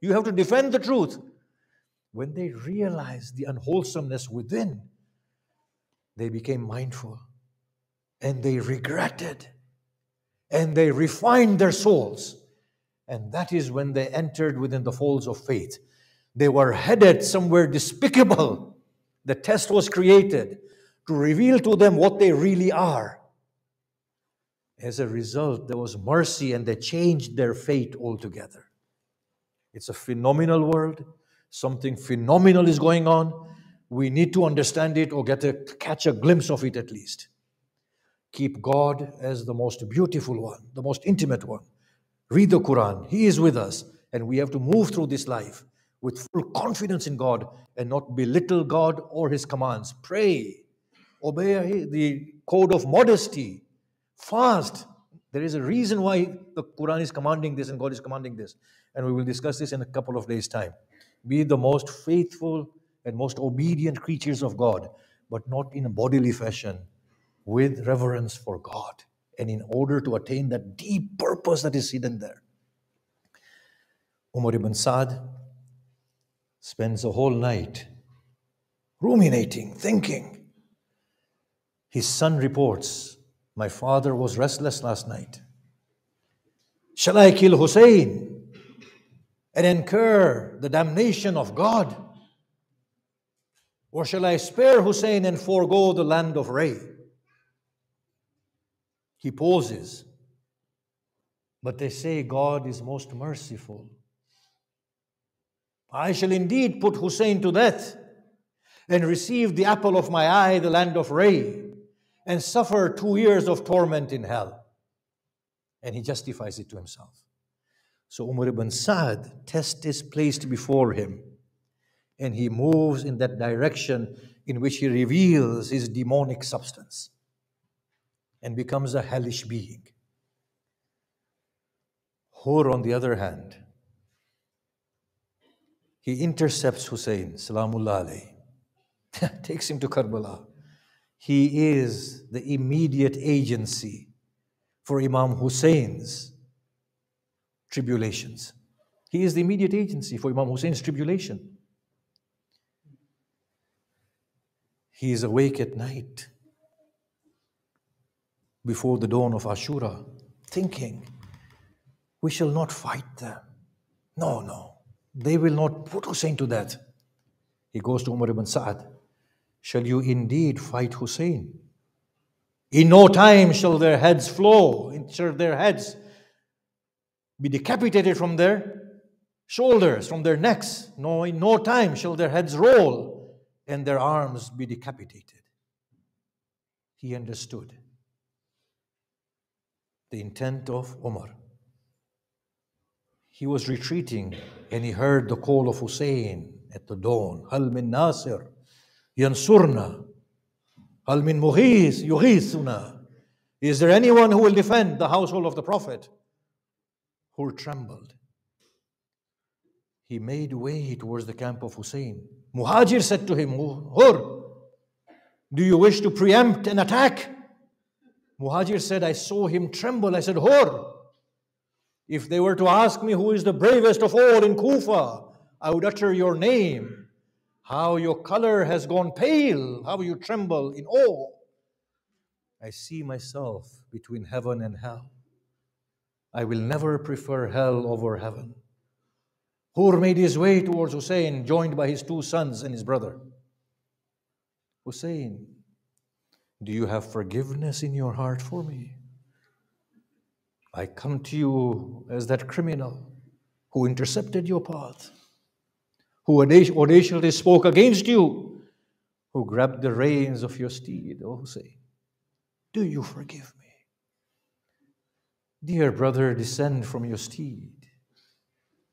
You have to defend the truth. When they realized the unwholesomeness within, they became mindful and they regretted and they refined their souls And that is when they entered within the folds of faith. They were headed somewhere despicable. The test was created to reveal to them what they really are. As a result, there was mercy and they changed their fate altogether. It's a phenomenal world. Something phenomenal is going on. We need to understand it or get a catch a glimpse of it at least. Keep God as the most beautiful one, the most intimate one. Read the Quran. He is with us, and we have to move through this life with full confidence in God and not belittle God or His commands. Pray, obey the code of modesty, fast. There is a reason why the Quran is commanding this and God is commanding this. And we will discuss this in a couple of days' time. Be the most faithful and most obedient creatures of God, but not in a bodily fashion, with reverence for God and in order to attain that deep purpose that is hidden there. Umar ibn Saad spends a whole night ruminating, thinking. His son reports, My father was restless last night. Shall I kill Hussein and incur the damnation of God? Or shall I spare Hussein and forego the land of Ray? He pauses. But they say God is most merciful. I shall indeed put Hussein to death and receive the apple of my eye, the land of Ray, and suffer two years of torment in hell. And he justifies it to himself. So Umar ibn Sa'd test is placed before him, and he moves in that direction in which he reveals his demonic substance and becomes a hellish being. Hur, on the other hand, he intercepts Hussein, Salamullah alayhi, takes him to Karbala. He is the immediate agency for Imam Hussein's tribulations. He is the immediate agency for Imam Hussein's tribulation. He is awake at night before the dawn of Ashura, thinking, we shall not fight them. No, no, they will not put Hussein to death. He goes to Umar ibn Sa'ad. Shall you indeed fight Hussein? In no time shall their heads flow, shall their heads be decapitated from their shoulders, from their necks. No, in no time shall their heads roll and their arms be decapitated. He understood the intent of Omar. He was retreating and he heard the call of Hussein at the dawn. Hal min Nasir, Yansurna, Hal min Mughis, Yughithuna. Is there anyone who will defend the household of the Prophet? Hur trembled. He made way towards the camp of Hussein. Muhajir said to him, Hur, do you wish to preempt an attack? Muhajir said, I saw him tremble. I said, Hur, if they were to ask me who is the bravest of all in Kufa, I would utter your name. How your color has gone pale, how you tremble in awe. I see myself between heaven and hell. I will never prefer hell over heaven. Hur made his way towards Hussein, joined by his two sons and his brother. Hussein, do you have forgiveness in your heart for me? I come to you as that criminal who intercepted your path, who audaciously spoke against you, who grabbed the reins of your steed. Oh, say, do you forgive me? Dear brother, descend from your steed.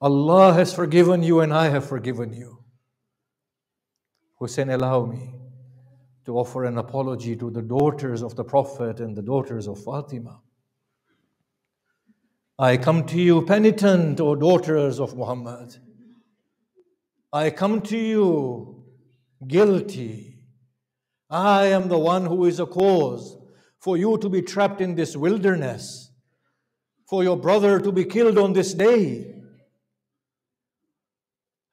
Allah has forgiven you and I have forgiven you. Hussein, allow me to offer an apology to the daughters of the Prophet and the daughters of Fatima. I come to you penitent, O daughters of Muhammad. I come to you guilty. I am the one who is a cause for you to be trapped in this wilderness, for your brother to be killed on this day.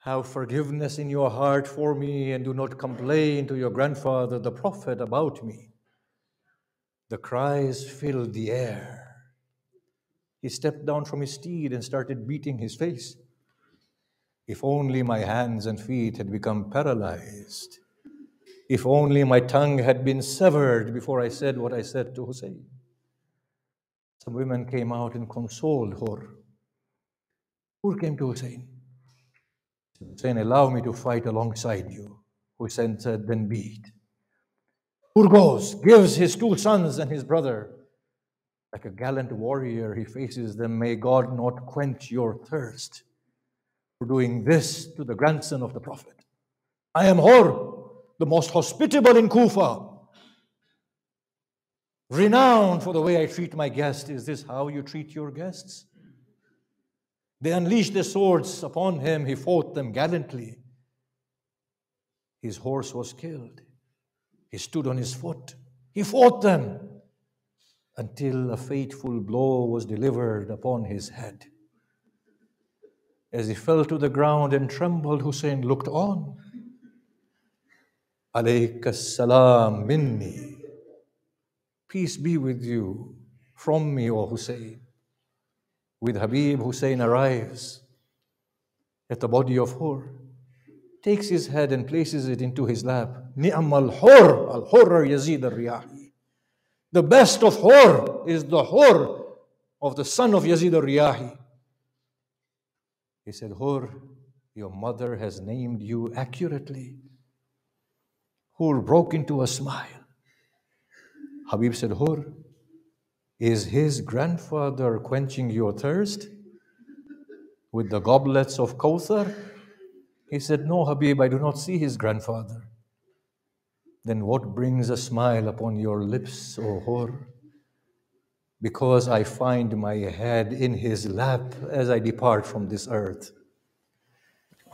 Have forgiveness in your heart for me and do not complain to your grandfather, the Prophet, about me. The cries filled the air. he stepped down from his steed and started beating his face. If only my hands and feet had become paralyzed. If only my tongue had been severed before I said what I said to Hussein. Some women came out and consoled her. Hur came to Hussein, saying, Allow me to fight alongside you. Hussein said, Then be it. Goes, gives his two sons and his brother. Like a gallant warrior, he faces them. May God not quench your thirst for doing this to the grandson of the Prophet. I am Hur, the most hospitable in Kufa, renowned for the way I treat my guests. Is this how you treat your guests? They unleashed their swords upon him. He fought them gallantly. His horse was killed. He stood on his foot. He fought them until a fateful blow was delivered upon his head. As he fell to the ground and trembled, Hussein looked on. Alayka salam minni. Peace be with you from me, O Hussein. With Habib, Hussein arrives at the body of Hur, takes his head and places it into his lap. Ni'am al Hur, al Hur Yazid al Riyahi. The best of Hur is the Hur of the son of Yazid al Riyahi. He said, Hur, your mother has named you accurately. Hur broke into a smile. Habib said, Hur, is his grandfather quenching your thirst with the goblets of Kawthar? He said, No, Habib, I do not see his grandfather. Then what brings a smile upon your lips, O Hur? Because I find my head in his lap as I depart from this earth.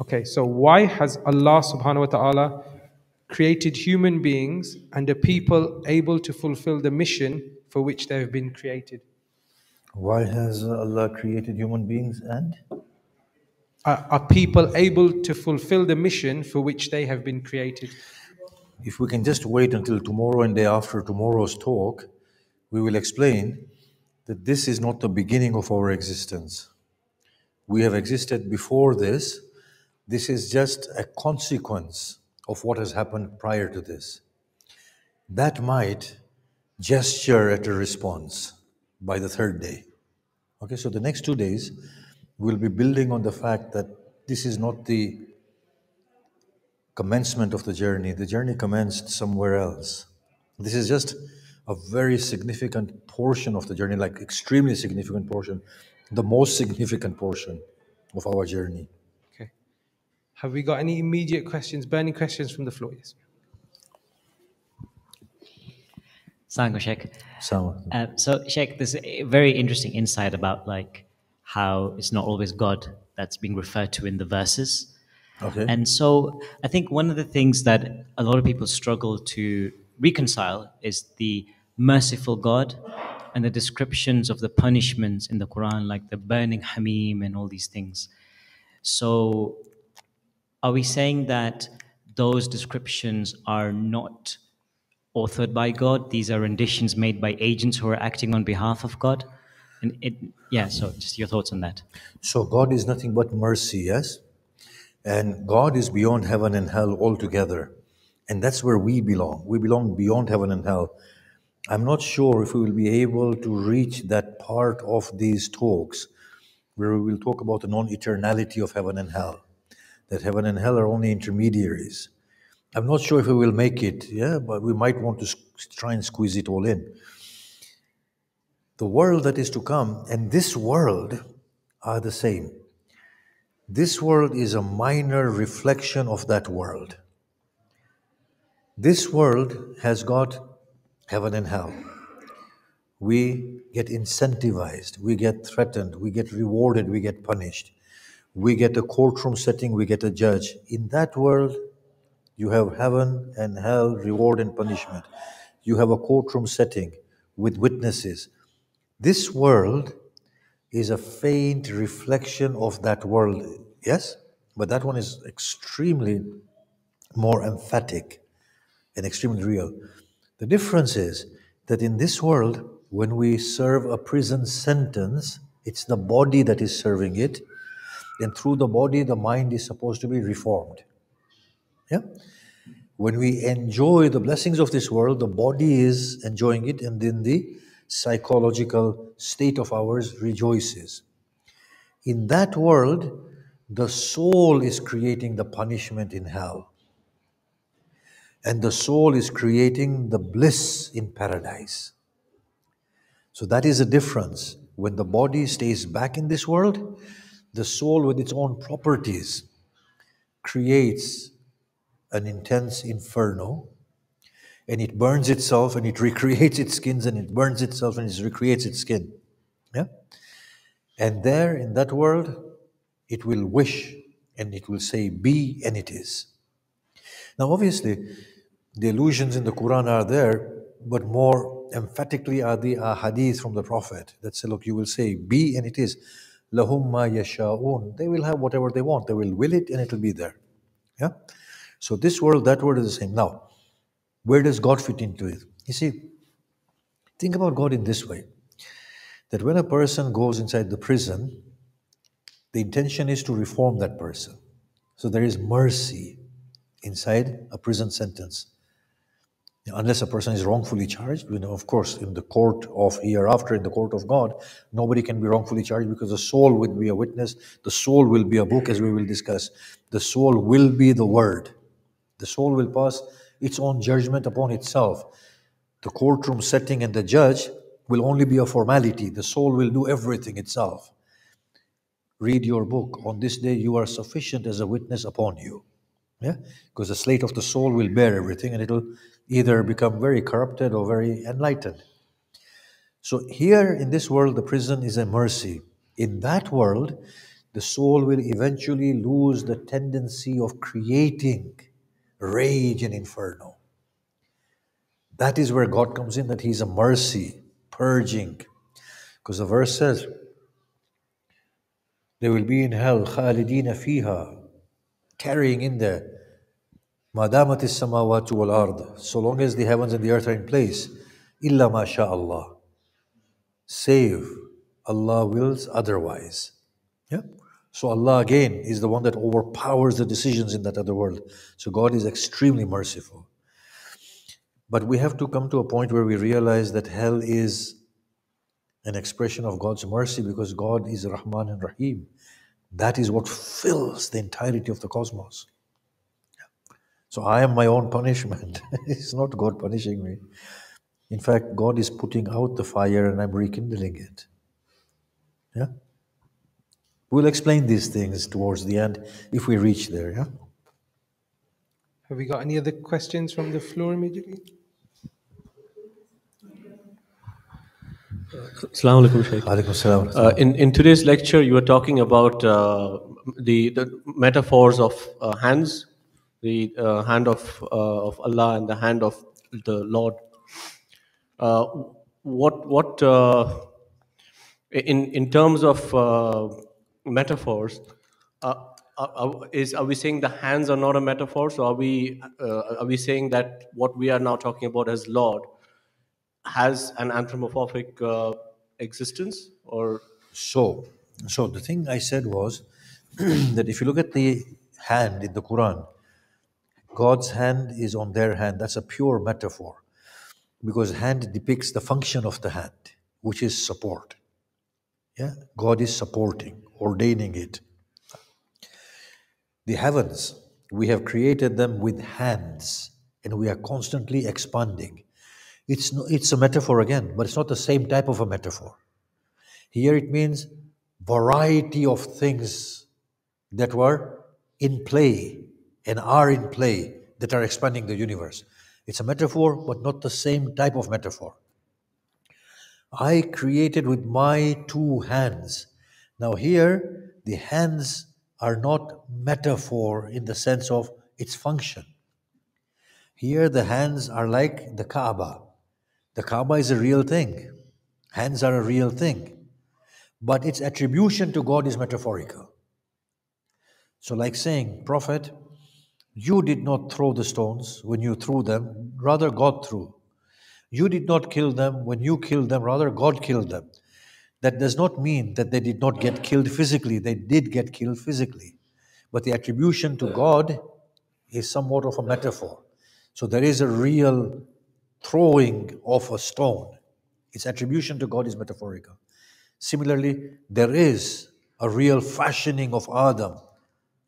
Okay, so why has Allah subhanahu wa ta'ala created human beings and a people able to fulfill the mission for which they have been created? Why has Allah created human beings and? Are, are people able to fulfill the mission for which they have been created? If we can just wait until tomorrow and day after tomorrow's talk, we will explain that this is not the beginning of our existence. We have existed before this. This is just a consequence of what has happened prior to this. That might gesture at a response by the third day. Okay, so the next two days we'll be building on the fact that this is not the commencement of the journey. The journey commenced somewhere else. This is just a very significant portion of the journey, like extremely significant portion, the most significant portion of our journey. Okay. Have we got any immediate questions, burning questions from the floor? Yes. Sango Sheikh. So, Uh, so Sheikh, there's a very interesting insight about like how it's not always God that's being referred to in the verses. okay. And so I think one of the things that a lot of people struggle to reconcile is the merciful God and the descriptions of the punishments in the Quran, like the burning Hamim and all these things. So are we saying that those descriptions are not authored by God? These are renditions made by agents who are acting on behalf of God? And it, yeah, so just your thoughts on that. So God is nothing but mercy, yes? And God is beyond heaven and hell altogether. And that's where we belong. We belong beyond heaven and hell. I'm not sure if we will be able to reach that part of these talks where we will talk about the non eternality of heaven and hell, that heaven and hell are only intermediaries. I'm not sure if we will make it, yeah, but we might want to try and squeeze it all in. The world that is to come and this world are the same. This world is a minor reflection of that world. This world has got heaven and hell. We get incentivized, we get threatened, we get rewarded, we get punished. We get a courtroom setting, we get a judge. In that world, you have heaven and hell, reward and punishment. You have a courtroom setting with witnesses. This world is a faint reflection of that world, yes? But that one is extremely more emphatic and extremely real. The difference is that in this world, when we serve a prison sentence, It's the body that is serving it. And through the body, the mind is supposed to be reformed. Yeah? When we enjoy the blessings of this world, the body is enjoying it, and then the psychological state of ours rejoices. In that world, the soul is creating the punishment in hell, and the soul is creating the bliss in paradise. So that is a difference. When the body stays back in this world, the soul, with its own properties, creates an intense inferno and it burns itself and it recreates its skins and it burns itself and it recreates its skin. Yeah? And there in that world, it will wish and it will say, be, and it is. Now, obviously, the allusions in the Quran are there, but more emphatically are the hadith from the Prophet that say, look, you will say, be, and it is. Lahum yasha'un. They will have whatever they want. They will will it and it will be there. Yeah? So this world, that world is the same. Now, where does God fit into it? You see, think about God in this way that when a person goes inside the prison, the intention is to reform that person. So there is mercy inside a prison sentence. Unless a person is wrongfully charged, you know, of course, in the court of hereafter, in the court of God, nobody can be wrongfully charged because the soul will be a witness, the soul will be a book, as we will discuss. The soul will be the word. The soul will pass its own judgment upon itself. The courtroom setting and the judge will only be a formality. The soul will do everything itself. Read your book. On this day, you are sufficient as a witness upon you. Yeah? Because the slate of the soul will bear everything and it'll either become very corrupted or very enlightened. So, here in this world, the prison is a mercy. In that world, the soul will eventually lose the tendency of creating rage and inferno. That is where God comes in, that He's a mercy, purging. Because the verse says, they will be in hell, khalidina fiha, carrying in there, madamat samawatu wal ard, so long as the heavens and the earth are in place, illa ma Allah. Save, Allah wills otherwise. Yeah? So Allah again is the one that overpowers the decisions in that other world. So God is extremely merciful. But we have to come to a point where we realize that hell is an expression of God's mercy because God is Rahman and Rahim. That is what fills the entirety of the cosmos. So I am my own punishment. it's not God punishing me. In fact, God is putting out the fire and I'm rekindling it. Yeah? We'll explain these things towards the end if we reach there, yeah? Have we got any other questions from the floor immediately? Assalamu alaikum, Shaykh. Uh, in, in today's lecture, you were talking about uh, the, the metaphors of uh, hands, the uh, hand of, uh, of Allah and the hand of the Lord. Uh, what, what in, in terms of metaphors, uh, are, is, are we saying the hands are not a metaphor? So are we, uh, are we saying that what we are now talking about as Lord has an anthropomorphic uh, existence or? So, so the thing I said was that if you look at the hand in the Quran, God's hand is on their hand. That's a pure metaphor because hand depicts the function of the hand, which is support. Yeah, God is supporting ordaining it. The heavens, we have created them with hands and we are constantly expanding. It's, no, it's a metaphor again, but it's not the same type of a metaphor. Here it means variety of things that were in play and are in play that are expanding the universe. It's a metaphor, but not the same type of metaphor. I created with my two hands now, here, the hands are not metaphor in the sense of its function. Here, the hands are like the Kaaba. The Kaaba is a real thing, hands are a real thing, but its attribution to God is metaphorical. So, like saying, Prophet, you did not throw the stones when you threw them, rather, God threw. You did not kill them when you killed them, rather, God killed them. That does not mean that they did not get killed physically. They did get killed physically. But the attribution to God is somewhat of a metaphor. So there is a real throwing of a stone. Its attribution to God is metaphorical. Similarly, there is a real fashioning of Adam.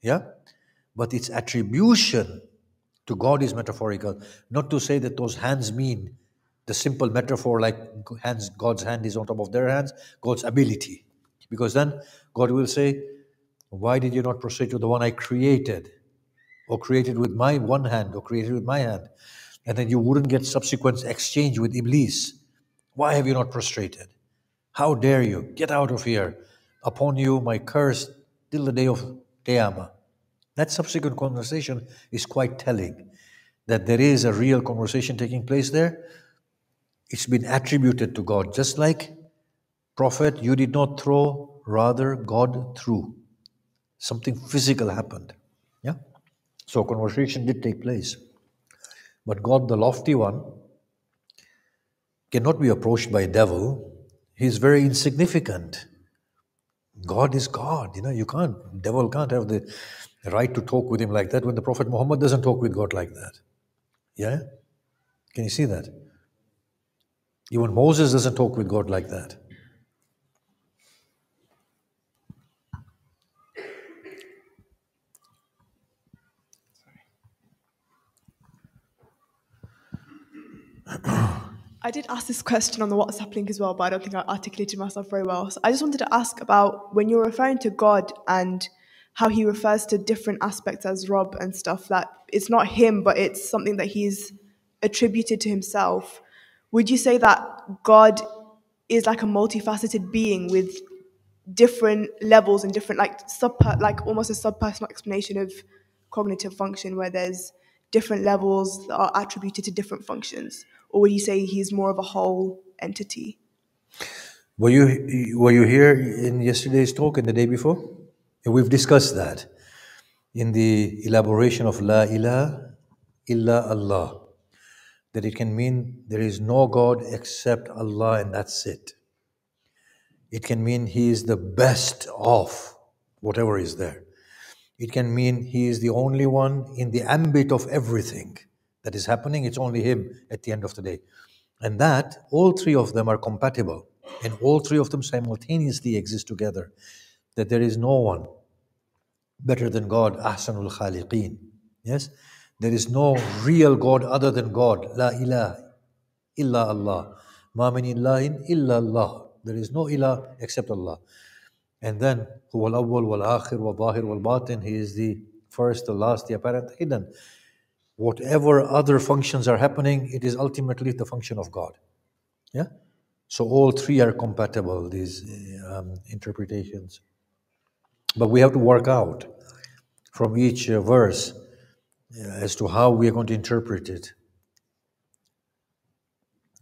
Yeah? But its attribution to God is metaphorical. Not to say that those hands mean the simple metaphor like hands, God's hand is on top of their hands, God's ability. Because then God will say, Why did you not prostrate to the one I created? Or created with my one hand, or created with my hand? And then you wouldn't get subsequent exchange with Iblis. Why have you not prostrated? How dare you? Get out of here. Upon you my curse till the day of Qiyamah. That subsequent conversation is quite telling that there is a real conversation taking place there. It's been attributed to God, just like Prophet, you did not throw, rather, God threw. Something physical happened. Yeah? So conversation did take place. But God, the lofty one, cannot be approached by a devil. He is very insignificant. God is God. You know, you can't, devil can't have the right to talk with him like that when the Prophet Muhammad doesn't talk with God like that. Yeah? Can you see that? Even Moses doesn't talk with God like that. I did ask this question on the WhatsApp link as well, but I don't think I articulated myself very well. So I just wanted to ask about when you're referring to God and how he refers to different aspects as Rabb and stuff, that it's not him, but it's something that he's attributed to himself. Would you say that God is like a multifaceted being with different levels and different like sub like almost a subpersonal explanation of cognitive function where there's different levels that are attributed to different functions? or would you say he's more of a whole entity? Were you were you here in yesterday's talk and the day before? We've discussed that in the elaboration of La ilaha illa Allah. That it can mean there is no God except Allah and that's it. It can mean He is the best of whatever is there. It can mean He is the only one in the ambit of everything that is happening, it's only him at the end of the day. And that, all three of them are compatible, and all three of them simultaneously exist together. That there is no one better than God, Ahsanul Khaliqeen. Yes? There is no real God other than God. La ilaha illa Allah. Ma min illahin illa Allah. There is no ilah except Allah. And then, huwa al-awwal wal-akhir wal-zahir wal-batin. He is the first, the last, the apparent, hidden whatever other functions are happening, it is ultimately the function of God. Yeah? So all three are compatible, these um, interpretations. But we have to work out from each uh, verse uh, as to how we are going to interpret it.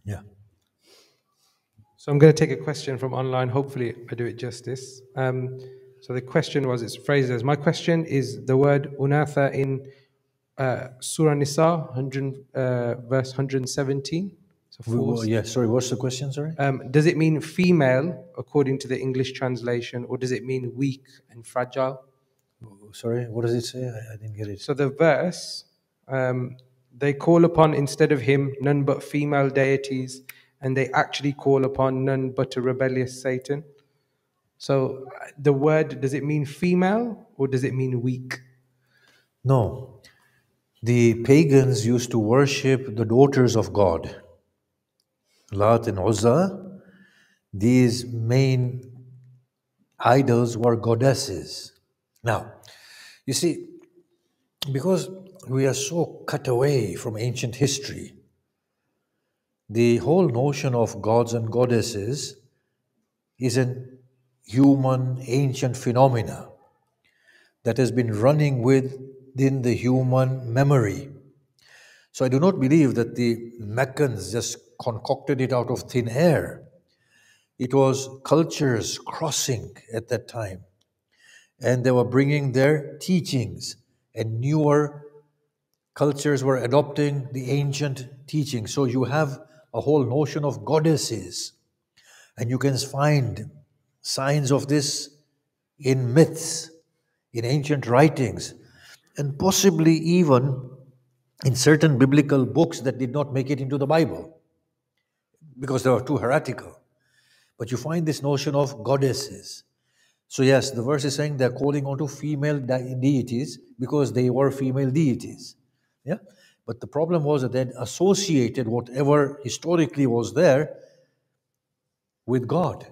Yeah. So I'm going to take a question from online. Hopefully, I do it justice. Um, so the question was, it's phrased as, my question is the word unatha in uh, Surah Nisa, 100, uh, verse 117. So yeah, sorry, what's the question, sorry? Um, does it mean female, according to the English translation, or does it mean weak and fragile? Sorry, what does it say? I, I didn't get it. So the verse, um, they call upon instead of him none but female deities, and they actually call upon none but a rebellious Satan. So the word, does it mean female or does it mean weak? No, the pagans used to worship the daughters of God, Lat and Uzza. These main idols were goddesses. Now, you see, because we are so cut away from ancient history, the whole notion of gods and goddesses is an human ancient phenomena that has been running within the human memory. So I do not believe that the Meccans just concocted it out of thin air. It was cultures crossing at that time, and they were bringing their teachings, and newer cultures were adopting the ancient teachings. So you have a whole notion of goddesses, and you can find signs of this in myths, in ancient writings, and possibly even in certain biblical books that did not make it into the Bible because they were too heretical. But you find this notion of goddesses. So, yes, the verse is saying they're calling onto female de- deities because they were female deities. Yeah? But the problem was that they associated whatever historically was there with God.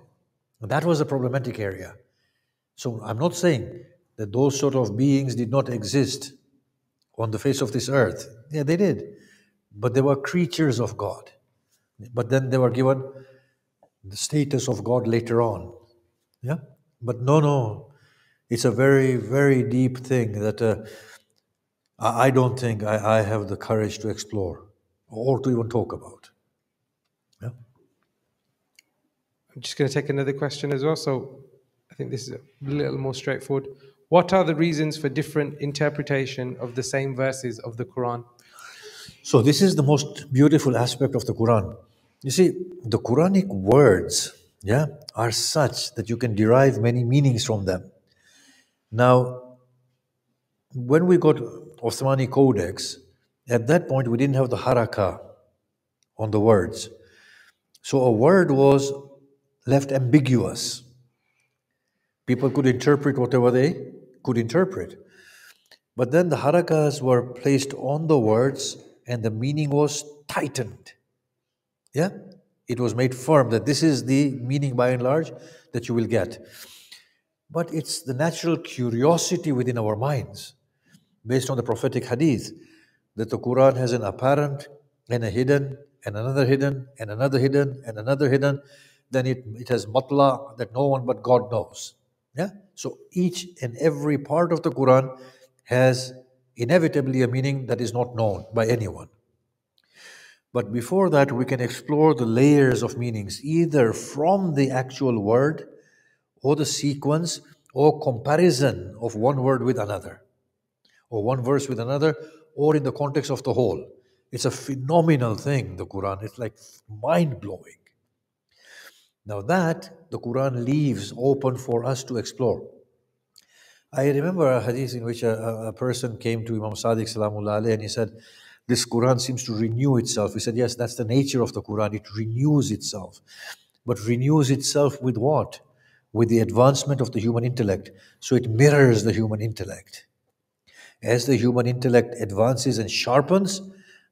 And that was a problematic area. So I'm not saying that those sort of beings did not exist on the face of this earth. Yeah, they did. But they were creatures of God. But then they were given the status of God later on. Yeah? But no, no. It's a very, very deep thing that uh, I don't think I, I have the courage to explore or to even talk about. Yeah? I'm just going to take another question as well. So I think this is a little more straightforward. What are the reasons for different interpretation of the same verses of the Quran? So this is the most beautiful aspect of the Quran. You see, the Quranic words, yeah, are such that you can derive many meanings from them. Now, when we got Osmani Codex, at that point we didn't have the haraka on the words. So a word was left ambiguous. People could interpret whatever they could interpret. But then the harakas were placed on the words and the meaning was tightened. Yeah? It was made firm that this is the meaning by and large that you will get. But it's the natural curiosity within our minds, based on the prophetic hadith, that the Quran has an apparent and a hidden, and another hidden, and another hidden, and another hidden. Then it, it has matla that no one but God knows. Yeah? So each and every part of the Quran has inevitably a meaning that is not known by anyone. But before that, we can explore the layers of meanings, either from the actual word or the sequence or comparison of one word with another, or one verse with another, or in the context of the whole. It's a phenomenal thing, the Quran. It's like mind blowing. Now, that the Quran leaves open for us to explore. I remember a hadith in which a, a person came to Imam Sadiq and he said, This Quran seems to renew itself. We said, Yes, that's the nature of the Quran. It renews itself. But renews itself with what? With the advancement of the human intellect. So it mirrors the human intellect. As the human intellect advances and sharpens,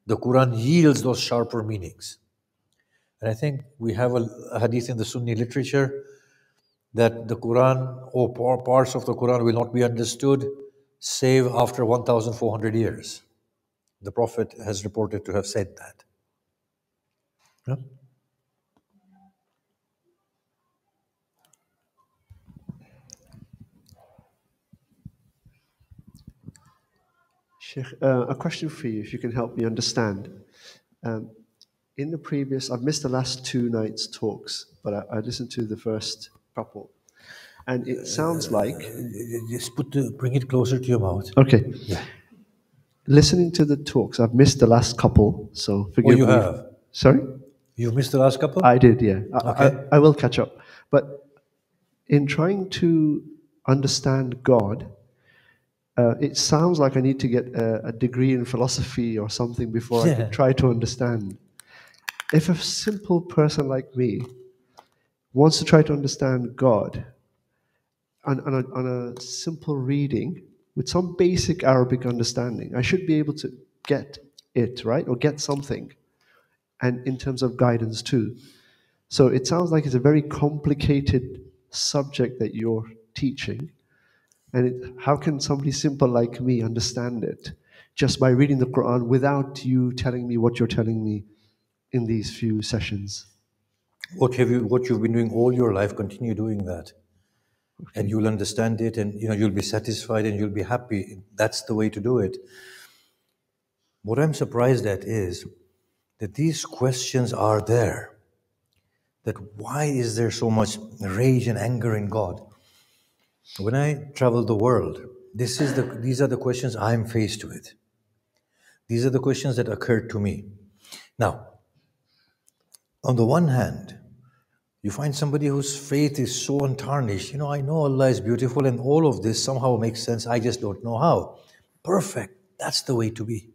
the Quran yields those sharper meanings. And I think we have a, a hadith in the Sunni literature that the Quran or parts of the Quran will not be understood save after 1400 years. The Prophet has reported to have said that. Yeah? Sheikh, uh, a question for you, if you can help me understand. Um, in the previous, I've missed the last two nights' talks, but I, I listened to the first couple, and it sounds like. Just put the, bring it closer to your mouth. Okay. Yeah. Listening to the talks, I've missed the last couple, so forgive Oh, you me. have? Sorry. You missed the last couple? I did, yeah. I, Okay. I, I will catch up. But in trying to understand God, uh, it sounds like I need to get a, a degree in philosophy or something before I can try to understand. If a simple person like me wants to try to understand God on, on, a, on a simple reading with some basic Arabic understanding, I should be able to get it, right? Or get something. And in terms of guidance too. So it sounds like it's a very complicated subject that you're teaching. And it, how can somebody simple like me understand it just by reading the Quran without you telling me what you're telling me in these few sessions? What have you what you've been doing all your life, continue doing that. And you'll understand it and you know you'll be satisfied and you'll be happy. That's the way to do it. What I'm surprised at is that these questions are there. That why is there so much rage and anger in God? When I travel the world, this is the these are the questions I'm faced with. These are the questions that occurred to me. Now, on the one hand, You find somebody whose faith is so untarnished. You know, I know Allah is beautiful and all of this somehow makes sense. I just don't know how. Perfect. That's the way to be.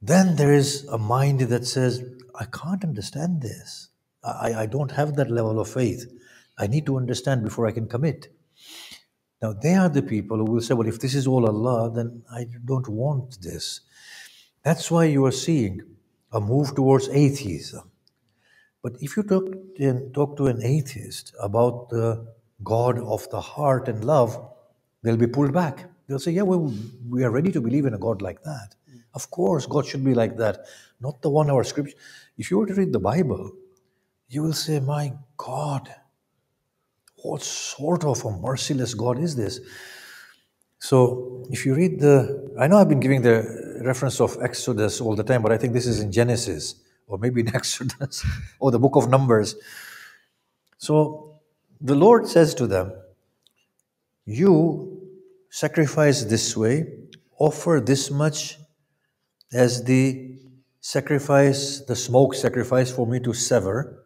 Then there is a mind that says, I can't understand this. I, I don't have that level of faith. I need to understand before I can commit. Now, they are the people who will say, Well, if this is all Allah, then I don't want this. That's why you are seeing a move towards atheism. But if you talk, talk to an atheist about the God of the heart and love, they'll be pulled back. They'll say, Yeah, well, we are ready to believe in a God like that. Mm. Of course, God should be like that, not the one our scripture. If you were to read the Bible, you will say, My God, what sort of a merciless God is this? So, if you read the, I know I've been giving the reference of Exodus all the time, but I think this is in Genesis, or maybe in Exodus, or the book of Numbers. So, the Lord says to them, You sacrifice this way, offer this much as the sacrifice, the smoke sacrifice for me to sever,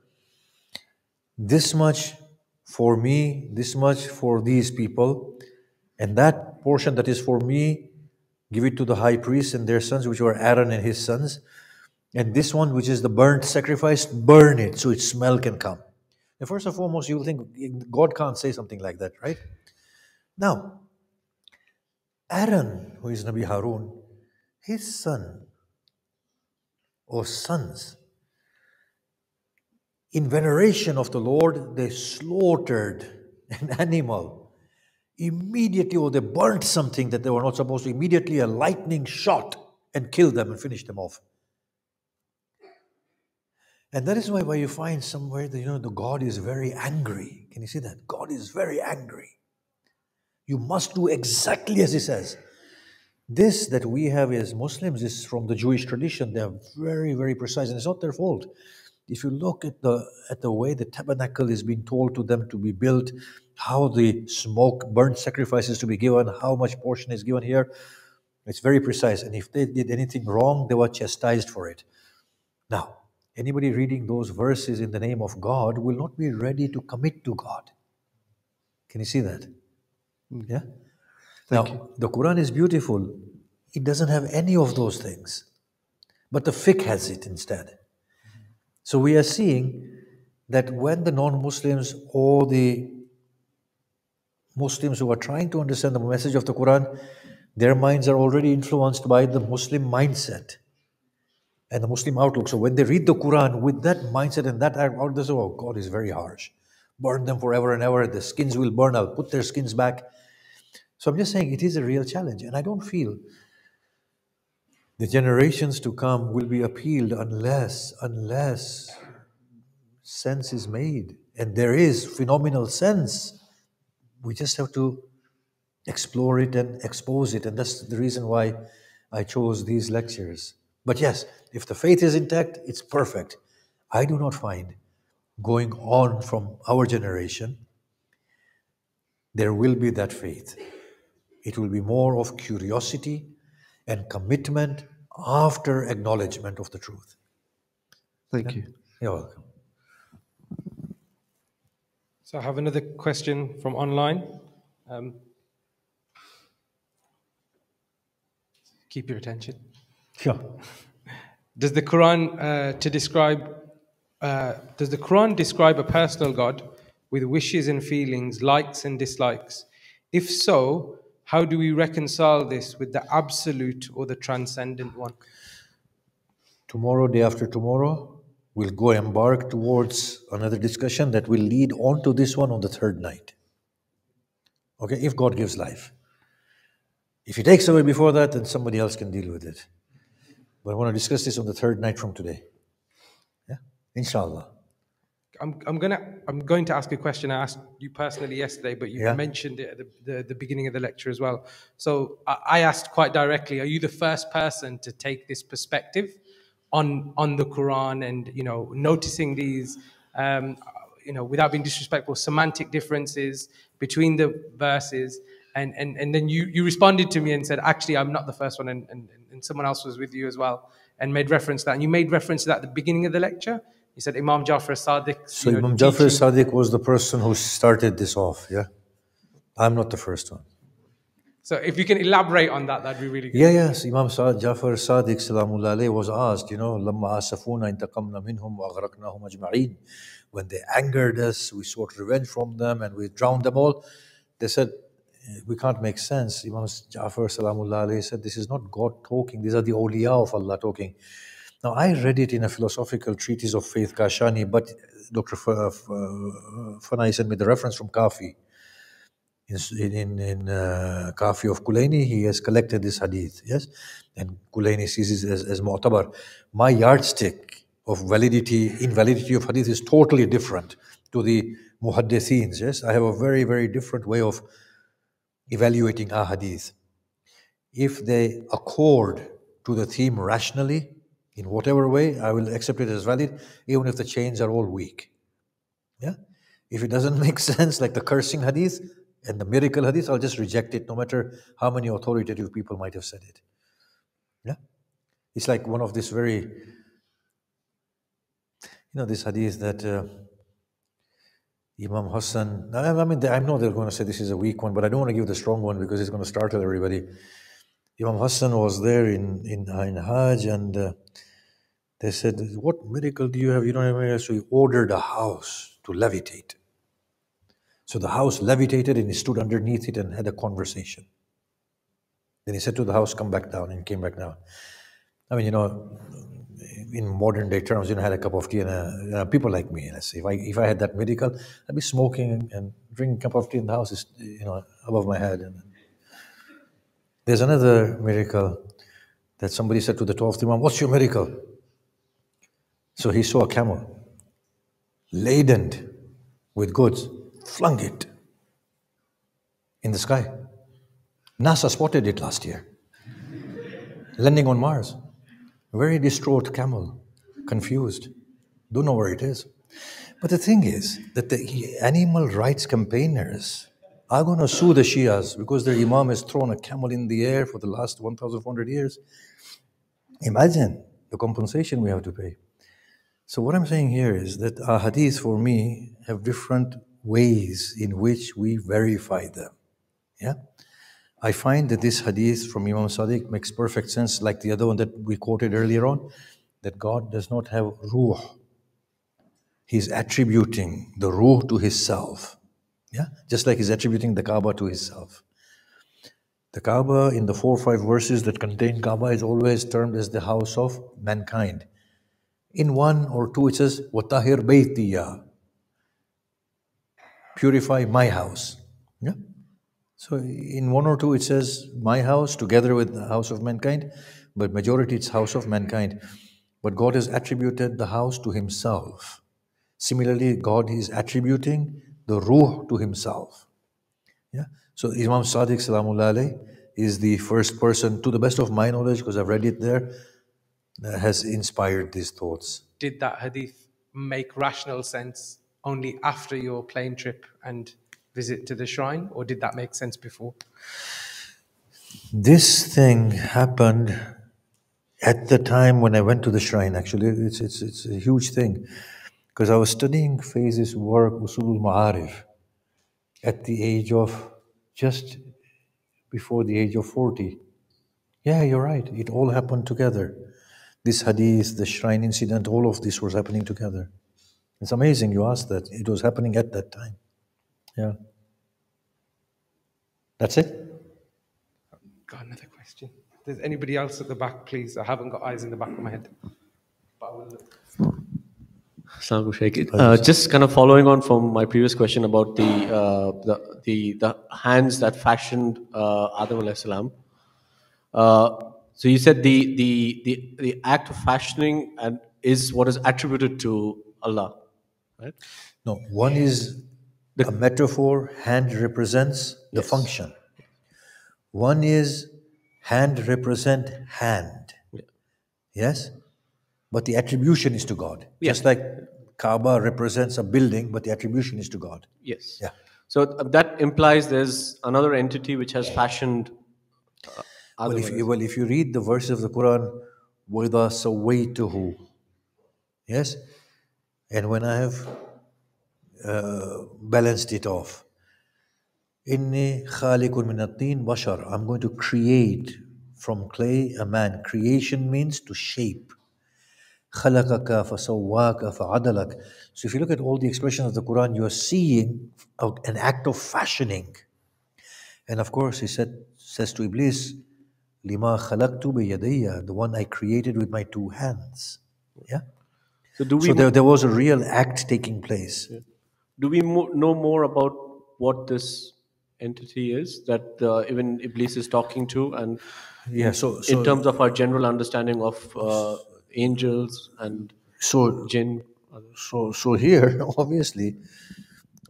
this much for me, this much for these people, and that portion that is for me, give it to the high priest and their sons, which were Aaron and his sons. And this one, which is the burnt sacrifice, burn it so its smell can come. And first and foremost, you'll think God can't say something like that, right? Now, Aaron, who is Nabi Harun, his son or sons, in veneration of the Lord, they slaughtered an animal. Immediately, or they burnt something that they were not supposed to. Immediately, a lightning shot and killed them and finished them off. And that is why, why you find somewhere that you know the God is very angry. Can you see that? God is very angry. You must do exactly as He says. This that we have as Muslims is from the Jewish tradition. They are very, very precise, and it's not their fault. If you look at the at the way the tabernacle is being told to them to be built, how the smoke burnt sacrifices to be given, how much portion is given here, it's very precise. And if they did anything wrong, they were chastised for it. Now, anybody reading those verses in the name of God will not be ready to commit to God. Can you see that? Hmm. Yeah? Thank now, you. the Quran is beautiful. It doesn't have any of those things. But the fiqh has it instead. So we are seeing that when the non Muslims or the Muslims who are trying to understand the message of the Quran, their minds are already influenced by the Muslim mindset and the Muslim outlook. So when they read the Quran with that mindset and that outlook, they say, oh, God is very harsh. Burn them forever and ever. The skins will burn. I'll put their skins back. So I'm just saying it is a real challenge, and I don't feel the generations to come will be appealed unless unless sense is made, and there is phenomenal sense. We just have to explore it and expose it, and that's the reason why I chose these lectures. But yes, if the faith is intact, it's perfect. I do not find going on from our generation, there will be that faith. It will be more of curiosity and commitment after acknowledgement of the truth. Thank you. You're welcome. So I have another question from online. Um, keep your attention. Sure. Does the Quran uh, to describe uh, does the Quran describe a personal God with wishes and feelings, likes and dislikes? If so, how do we reconcile this with the absolute or the transcendent one? Tomorrow, day after tomorrow, we'll go embark towards another discussion that will lead on to this one on the third night. Okay, if God gives life. If He takes away before that, then somebody else can deal with it. But I want to discuss this on the third night from today. Yeah, inshallah. I'm, I'm gonna I'm going to ask a question I asked you personally yesterday, but you yeah. mentioned it at the, the, the, beginning of the lecture as well. So I, I asked quite directly: Are you the first person to take this perspective on on the Quran and you know noticing these um, you know without being disrespectful semantic differences between the verses? And, and, and then you, you responded to me and said, actually, I'm not the first one, and, and, and someone else was with you as well, and made reference to that. And you made reference to that at the beginning of the lecture He said Imam Jafar Sadiq. So you know, Imam Jafar teaching- Sadiq was the person who started this off, yeah? I'm not the first one. So if you can elaborate on that, that'd be really good. Yeah, yes. Imam Sa- Jafar Sadiq Salamullah alayhi was asked, you know, لما آسفونا انتقمنا منهم وأغرقناهم أجمعين. When they angered us, we sought revenge from them and we drowned them all. They said, "Eh, we can't make sense. Imam Jafar Salamullah said, this is not God talking. These are the awliya of Allah talking. Now, I read it in a philosophical treatise of Faiz, Kashani, but Dr. F- uh, Fanai sent me the reference from Kafi in in, in uh, Kafi of Kulaini, he has collected this hadith, yes, and Kulaini sees it as, as mu'tabar. My yardstick of validity, invalidity of hadith is totally different to the muhaddithins, yes. I have a very, very different way of evaluating a hadith. If they accord to the theme rationally, in whatever way, I will accept it as valid, even if the chains are all weak. Yeah? If it doesn't make sense, like the cursing hadith and the miracle hadith, I'll just reject it no matter how many authoritative people might have said it. Yeah? It's like one of this very, you know, this hadith that uh, Imam Hassan, I mean, I know they're going to say this is a weak one, but I don't want to give the strong one because it's going to startle everybody. Imam Hassan was there in, in, in Hajj and uh, they said, What miracle do you have? You don't have a miracle. So he ordered a house to levitate. So the house levitated and he stood underneath it and had a conversation. Then he said to the house, Come back down, and came back down. I mean, you know, in modern day terms, you know, had a cup of tea and uh, uh, people like me, let's say, if I, if I had that miracle, I'd be smoking and, drinking a cup of tea in the house, is, you know, above my head. And there's another miracle that somebody said to the 12th Imam, What's your miracle? So he saw a camel laden with goods, flung it in the sky. NASA spotted it last year, landing on Mars. Very distraught camel, confused, don't know where it is. But the thing is that the animal rights campaigners are going to sue the Shias because their Imam has thrown a camel in the air for the last 1,400 years. Imagine the compensation we have to pay. So what I'm saying here is that our hadith for me have different ways in which we verify them. Yeah? I find that this hadith from Imam Sadiq makes perfect sense, like the other one that we quoted earlier on, that God does not have ruh. He's attributing the ruh to his self. Yeah? Just like he's attributing the Kaaba to his self. The Kaaba in the four or five verses that contain Kaaba is always termed as the house of mankind. In one or two, it says, Watahir Baytiya. Purify my house. Yeah? So in one or two, it says, My house together with the house of mankind, but majority it's house of mankind. But God has attributed the house to Himself. Similarly, God is attributing the Ruh to Himself. Yeah? So Imam Sadiq Salamullah is the first person, to the best of my knowledge, because I've read it there, that has inspired these thoughts. Did that hadith make rational sense only after your plane trip and visit to the shrine, or did that make sense before? This thing happened at the time when I went to the shrine, actually. It's, it's, it's a huge thing. Because I was studying Faiz's work, Usul Ma'arif, at the age of just before the age of 40. Yeah, you're right. It all happened together. This hadith, the shrine incident, all of this was happening together. It's amazing you asked that. It was happening at that time. Yeah. That's it? Got another question. There's anybody else at the back, please? I haven't got eyes in the back of my head. But I will look. Sheikh. Uh, just kind of following on from my previous question about the uh, the, the the hands that fashioned uh, Adam alayhi salam. Uh, so you said the, the the the act of fashioning and is what is attributed to Allah, right? No, one is a metaphor, hand represents the function. One is hand represent hand. Yes? But the attribution is to God. Just like Kaaba represents a building, but the attribution is to God. Yes. Yeah. So th- that implies there's another entity which has fashioned. Uh, Well Adam if, alayhi you, well, if you read the verses of the Quran, وَإِذَا سَوَّيْتُهُ Yes? And when I have balanced it off. Inni khalikun minatin bashar. I'm going to create from clay a man. Creation means to shape. Khalakaka fasawwaka fa'adalak. So if you look at all the expressions of the Quran, you are seeing an act of fashioning. And of course, he said, says to Iblis, Lima khalaqtu biyadiyya, the one I created with my two hands. Yeah? So, so there, there was a real act taking place. Yeah. Do we mo- know more about what this entity is that uh, even Iblis is talking to? And yeah, so, so in terms of our general understanding of uh, angels and so jinn. So, so here, obviously,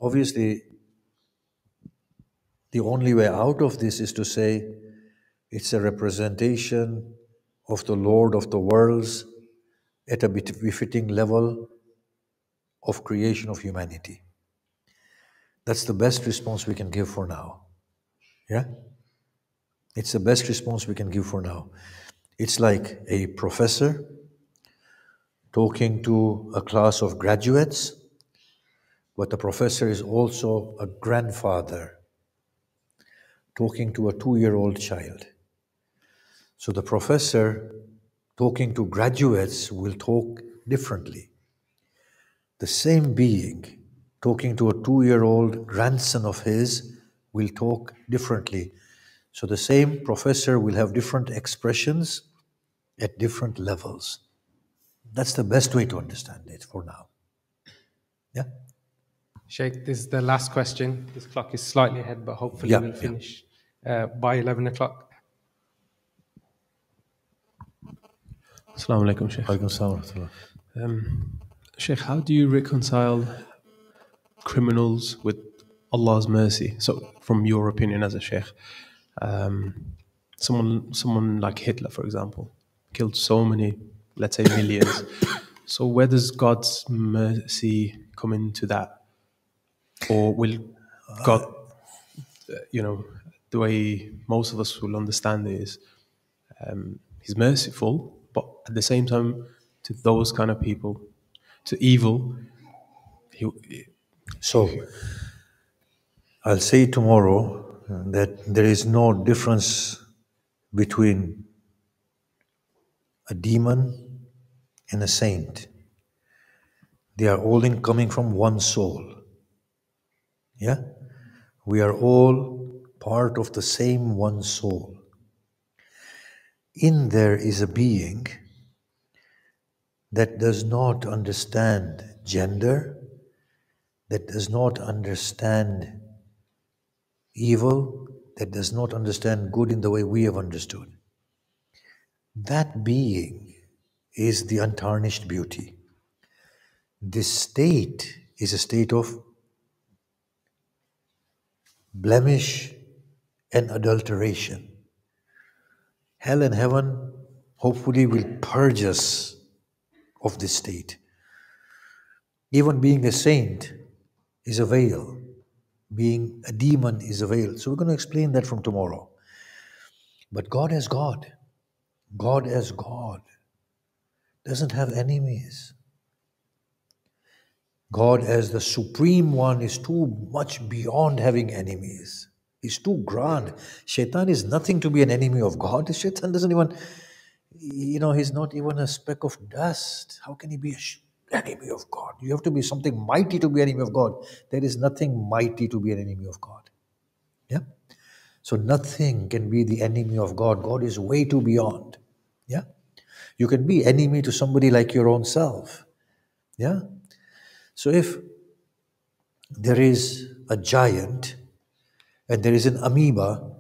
obviously, the only way out of this is to say it's a representation of the Lord of the worlds at a befitting level of creation of humanity. That's the best response we can give for now. Yeah? It's the best response we can give for now. It's like a professor talking to a class of graduates, but the professor is also a grandfather talking to a two year old child. So the professor talking to graduates will talk differently. The same being talking to a two year old grandson of his will talk differently. So the same professor will have different expressions at different levels. That's the best way to understand it for now. Yeah? Sheikh, this is the last question. This clock is slightly ahead, but hopefully yeah, we'll finish yeah. uh, by 11 o'clock. Assalamu alaikum, Sheikh. Um, Sheikh, how do you reconcile criminals with Allah's mercy? So, from your opinion as a Sheikh, um, someone, someone like Hitler, for example, killed so many let's say millions. so where does God's mercy come into that? Or will God, uh, you know, the way most of us will understand it is um, He's merciful, but at the same time, to those kind of people, to evil, he, so I'll say tomorrow that there is no difference between a demon and a saint. They are all in coming from one soul. Yeah? We are all part of the same one soul. In there is a being that does not understand gender, that does not understand evil, that does not understand good in the way we have understood. That being is the untarnished beauty. This state is a state of blemish and adulteration. Hell and heaven hopefully will purge us of this state. Even being a saint is a veil, being a demon is a veil. So we're going to explain that from tomorrow. But God as God, God as God doesn't have enemies. God, as the Supreme One, is too much beyond having enemies. He's too grand. Shaitan is nothing to be an enemy of God. Shaitan doesn't even, you know, he's not even a speck of dust. How can he be an enemy of God? You have to be something mighty to be enemy of God. There is nothing mighty to be an enemy of God. Yeah? So nothing can be the enemy of God. God is way too beyond. Yeah? You can be enemy to somebody like your own self. Yeah? So if there is a giant and there is an amoeba,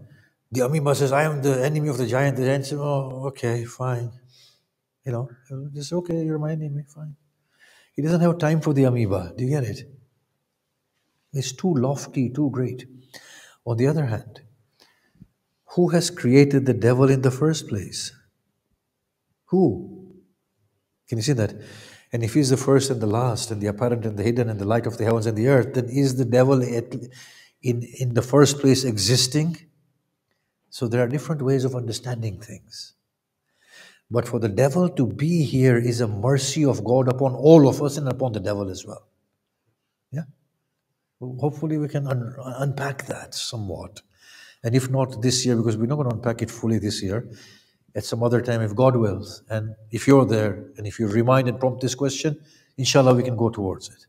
the amoeba says, I am the enemy of the giant. The giant says, Oh, okay, fine. You know, just okay, you're my enemy, fine. He doesn't have time for the amoeba. Do you get it? It's too lofty, too great. On the other hand, who has created the devil in the first place? Who? Can you see that? And if he's the first and the last, and the apparent and the hidden, and the light of the heavens and the earth, then is the devil in, in the first place existing? So there are different ways of understanding things. But for the devil to be here is a mercy of God upon all of us and upon the devil as well. Yeah? Hopefully, we can un- unpack that somewhat. And if not this year, because we're not going to unpack it fully this year, at some other time, if God wills. And if you're there, and if you remind and prompt this question, inshallah, we can go towards it.